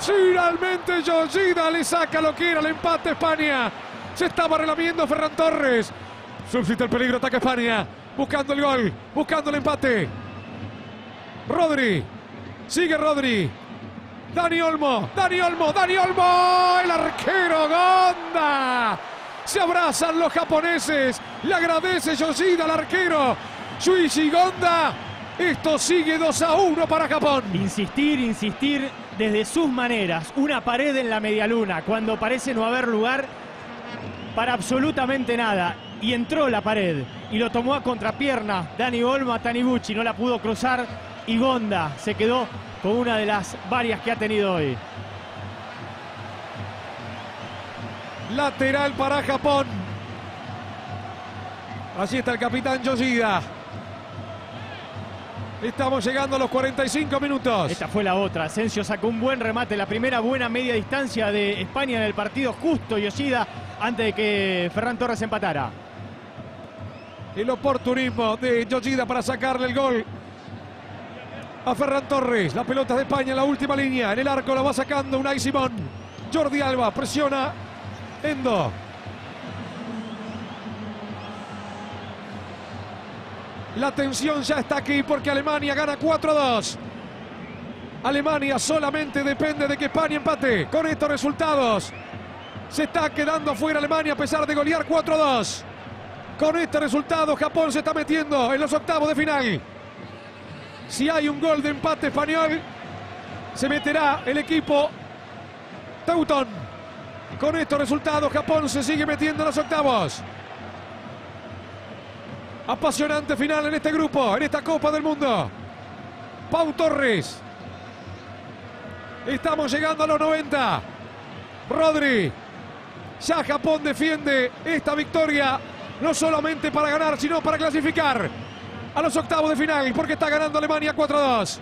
Finalmente Yoshida le saca lo que era el empate España. Se estaba relamiendo Ferran Torres. Suscita el peligro. Ataca España. Buscando el gol. Buscando el empate. Rodri. Sigue Rodri. Dani Olmo, Dani Olmo, Dani Olmo. El arquero Gonda. Se abrazan los japoneses. Le agradece Yoshida al arquero. Shuichi Gonda. Esto sigue 2 a 1 para Japón. Insistir, insistir desde sus maneras. Una pared en la medialuna cuando parece no haber lugar para absolutamente nada. Y entró la pared y lo tomó a contrapierna. Dani Olmo a Taniguchi no la pudo cruzar y Gonda se quedó con una de las varias que ha tenido hoy. Lateral para Japón. Allí está el capitán Yoshida. Estamos llegando a los 45 minutos. Esta fue la otra. Asensio sacó un buen remate. La primera buena media distancia de España en el partido. Justo Yoshida antes de que Ferran Torres empatara. El oportunismo de Yoshida para sacarle el gol a Ferran Torres. La pelota de España en la última línea. En el arco la va sacando Unai Simón. Jordi Alba presiona. Endo. La tensión ya está aquí porque Alemania gana 4 a 2. Alemania solamente depende de que España empate. Con estos resultados se está quedando fuera Alemania a pesar de golear 4 a 2. Con este resultado Japón se está metiendo en los octavos de final. Si hay un gol de empate español, se meterá el equipo Teuton. Con estos resultados Japón se sigue metiendo en los octavos. Apasionante final en este grupo, en esta Copa del Mundo. Pau Torres. Estamos llegando a los 90. Rodri. Ya Japón defiende esta victoria, no solamente para ganar, sino para clasificar a los octavos de final, porque está ganando Alemania 4-2.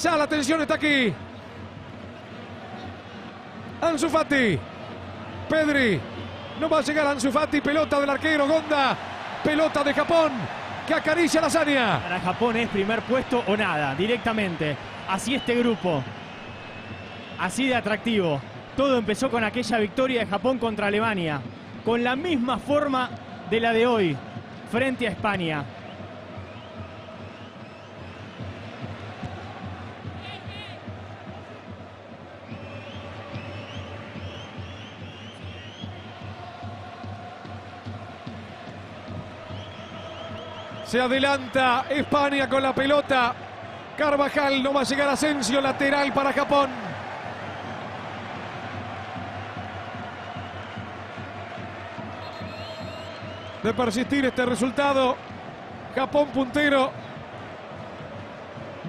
Ya la tensión está aquí. Ansu Fati. Pedri. No va a llegar Ansu Fati, pelota del arquero Gonda. Pelota de Japón que acaricia la hazaña. Para Japón es primer puesto o nada, directamente. Así este grupo. Así de atractivo. Todo empezó con aquella victoria de Japón contra Alemania. Con la misma forma de la de hoy, frente a España. Se adelanta España con la pelota. Carvajal no va a llegar Asensio, lateral para Japón. De persistir este resultado, Japón puntero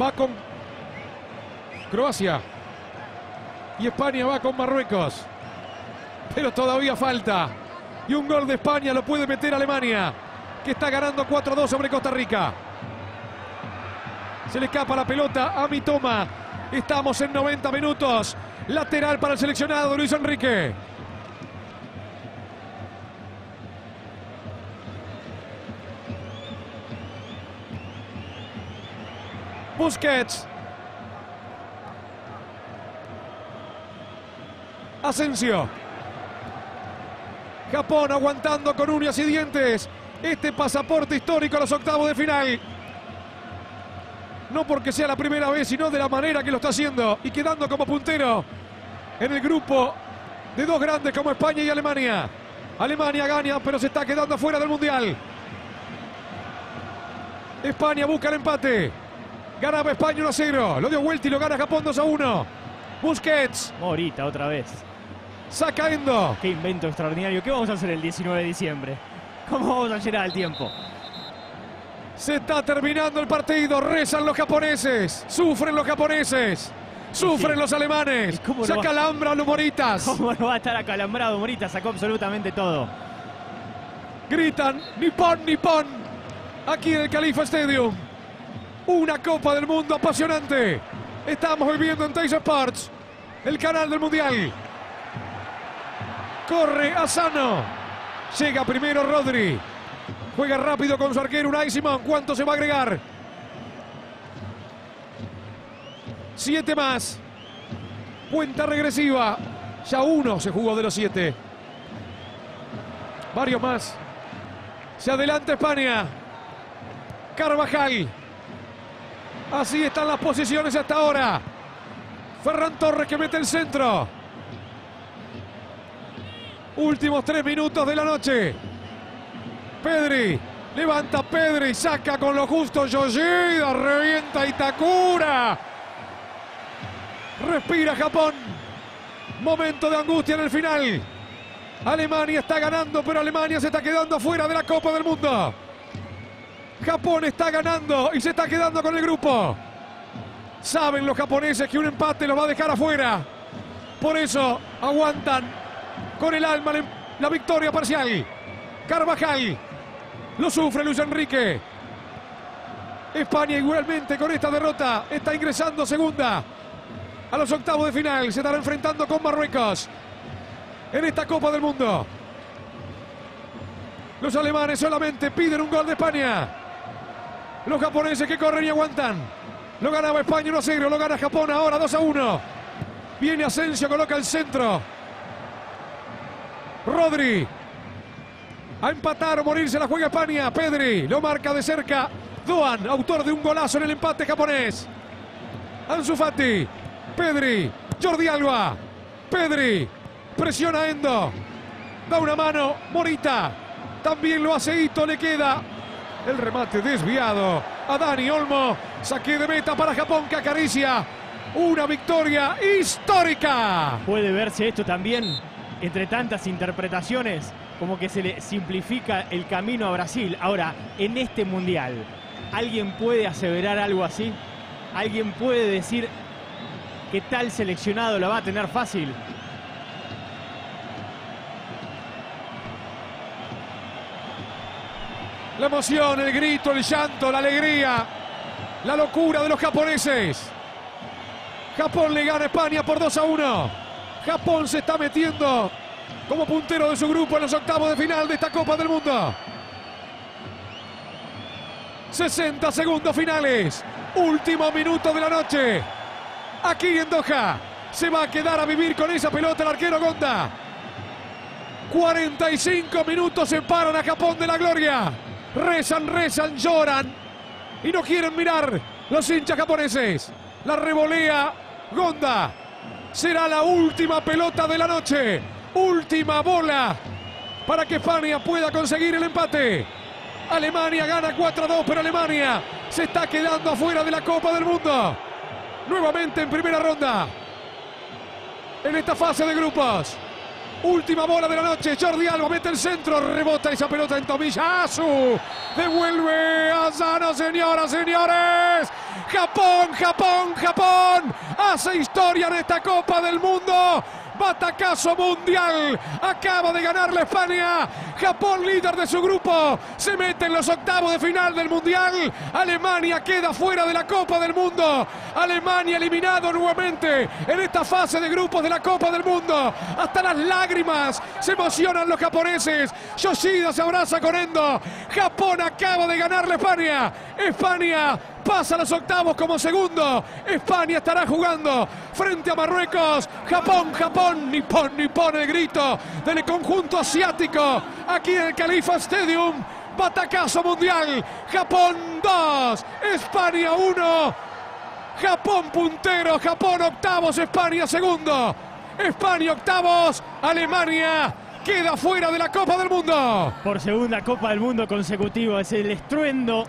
va con Croacia y España va con Marruecos. Pero todavía falta. Y un gol de España lo puede meter Alemania que está ganando 4-2 sobre Costa Rica. Se le escapa la pelota a Mitoma. Estamos en 90 minutos. Lateral para el seleccionado Luis Enrique. Busquets. Asensio. Japón aguantando con uñas y dientes este pasaporte histórico a los octavos de final. No porque sea la primera vez, sino de la manera que lo está haciendo y quedando como puntero en el grupo de dos grandes como España y Alemania. Alemania gana, pero se está quedando fuera del Mundial. España busca el empate. Ganaba España 1 a 0. Lo dio vuelta y lo gana Japón 2 a 1. Busquets. Morita otra vez. Saca Endo. Qué invento extraordinario. ¿Qué vamos a hacer el 19 de diciembre? ¿Cómo vamos a llenar el tiempo? Se está terminando el partido. Rezan los japoneses. Sufren los japoneses. Sufren Sí. los alemanes. ¿Y cómo Se acalambran los moritas. ¿Cómo no va a estar acalambrado? Morita sacó absolutamente todo. Gritan Nippon, Nippon. Aquí en el Califa Stadium. Una Copa del Mundo apasionante. Estamos viviendo en Teis Sports. El canal del Mundial. Corre Asano. Llega primero Rodri. Juega rápido con su arquero Unai Simón. ¿Cuánto se va a agregar? Siete más. Cuenta regresiva. Ya uno se jugó de los siete. Varios más. Se adelanta España. Carvajal. Así están las posiciones hasta ahora. Ferran Torres que mete el centro. Últimos tres minutos de la noche. Pedri. Levanta Pedri. Saca con lo justo Yoshida. Revienta Itakura. Respira Japón. Momento de angustia en el final. Alemania está ganando, pero Alemania se está quedando fuera de la Copa del Mundo. Japón está ganando y se está quedando con el grupo. Saben los japoneses que un empate los va a dejar afuera. Por eso aguantan con el alma la- victoria parcial. Carvajal lo sufre Luis Enrique. España igualmente con esta derrota está ingresando segunda a los octavos de final. Se estará enfrentando con Marruecos en esta Copa del Mundo. Los alemanes solamente piden un gol de España. Los japoneses que corren y aguantan. Lo ganaba España 1 a 0, lo gana Japón ahora 2 a 1. Viene Asensio, coloca el centro. Rodri. A empatar o morirse la juega España. Pedri lo marca de cerca. Doan, autor de un golazo en el empate japonés. Ansu Fati. Pedri. Jordi Alba. Pedri. Presiona Endo. Da una mano. Morita. También lo hace Ito. Le queda el remate desviado a Dani Olmo. Saque de meta para Japón que acaricia una victoria histórica. Puede verse esto también entre tantas interpretaciones como que se le simplifica el camino a Brasil. Ahora, en este mundial, ¿alguien puede aseverar algo así? ¿Alguien puede decir que tal seleccionado la va a tener fácil? La emoción, el grito, el llanto, la alegría, la locura de los japoneses. Japón le gana a España por 2 a 1. Japón se está metiendo como puntero de su grupo en los octavos de final de esta Copa del Mundo. 60 segundos finales. Último minuto de la noche. Aquí en Doha. Se va a quedar a vivir con esa pelota el arquero Gonda. 45 minutos separan a Japón de la gloria. Rezan, rezan, lloran. Y no quieren mirar los hinchas japoneses. La revolea Gonda. Será la última pelota de la noche. Última bola para que España pueda conseguir el empate. Alemania gana 4 a 2, pero Alemania se está quedando afuera de la Copa del Mundo. Nuevamente en primera ronda. En esta fase de grupos. Última bola de la noche. Jordi Alba mete el centro. Rebota esa pelota en Tomiyasu. Devuelve a Zano, señoras, señores. Japón, Japón, Japón. Hace historia en esta Copa del Mundo. Batacazo mundial. Acaba de ganar la España. Japón, líder de su grupo, se mete en los octavos de final del mundial. Alemania queda fuera de la Copa del Mundo. Alemania eliminado nuevamente en esta fase de grupos de la Copa del Mundo. Hasta las lágrimas se emocionan los japoneses. Yoshida se abraza con Endo. Japón acaba de ganar la España. España pasa a los octavos como segundo. España estará jugando frente a Marruecos. Japón, Japón, Nippon, Nippon, el grito del conjunto asiático. Aquí en el Califa Stadium. Batacazo mundial. Japón 2, España 1. Japón puntero, Japón octavos, España segundo. España octavos, Alemania queda fuera de la Copa del Mundo. Por segunda Copa del Mundo consecutiva. Es el estruendo,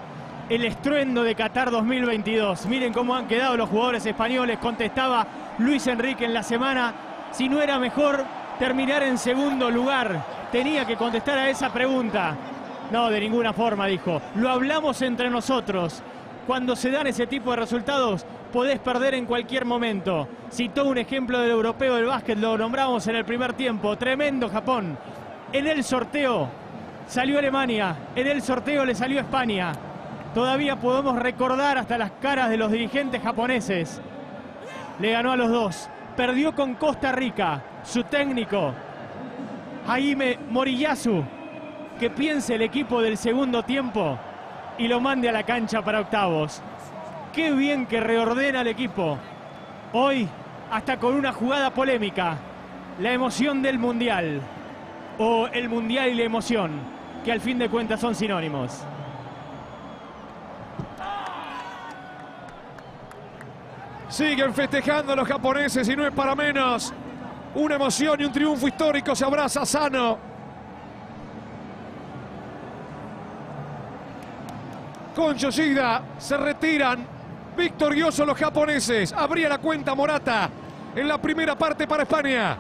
el estruendo de Qatar 2022. Miren cómo han quedado los jugadores españoles. Contestaba Luis Enrique en la semana. Si no era mejor terminar en segundo lugar, tenía que contestar a esa pregunta. No, de ninguna forma, dijo. Lo hablamos entre nosotros. Cuando se dan ese tipo de resultados, podés perder en cualquier momento. Citó un ejemplo del europeo del básquet, lo nombramos en el primer tiempo. Tremendo Japón. En el sorteo salió Alemania, en el sorteo le salió España. Todavía podemos recordar hasta las caras de los dirigentes japoneses. Le ganó a los dos. Perdió con Costa Rica, su técnico, Jaime Moriyasu. Que piense el equipo del segundo tiempo y lo mande a la cancha para octavos. Qué bien que reordena el equipo. Hoy, hasta con una jugada polémica, la emoción del Mundial. O el Mundial y la emoción, que al fin de cuentas son sinónimos. Siguen festejando los japoneses y no es para menos. Una emoción y un triunfo histórico se abraza sano. Con Yoshida se retiran. Victoriosos los japoneses. Abría la cuenta Morata en la primera parte para España.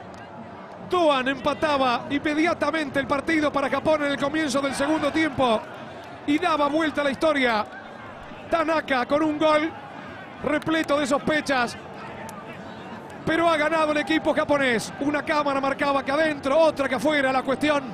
Toan empataba inmediatamente el partido para Japón en el comienzo del segundo tiempo y daba vuelta a la historia. Tanaka con un gol repleto de sospechas, pero ha ganado el equipo japonés. Una cámara marcaba que adentro, otra que afuera. La cuestión,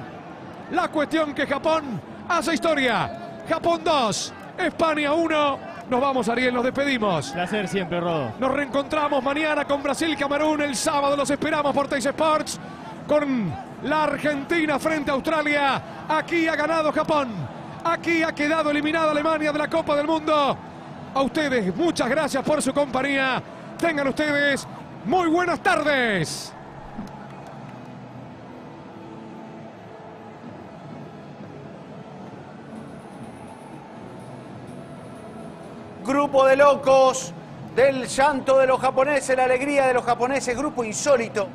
la cuestión que Japón hace historia. Japón 2, España 1. Nos vamos, Ariel, nos despedimos. Placer siempre, Rodo. Nos reencontramos mañana con Brasil-Camerún. El sábado los esperamos por Teis Sports. Con la Argentina frente a Australia. Aquí ha ganado Japón. Aquí ha quedado eliminada Alemania de la Copa del Mundo. A ustedes, muchas gracias por su compañía. Tengan ustedes muy buenas tardes. Grupo de locos, del llanto de los japoneses, la alegría de los japoneses, grupo insólito.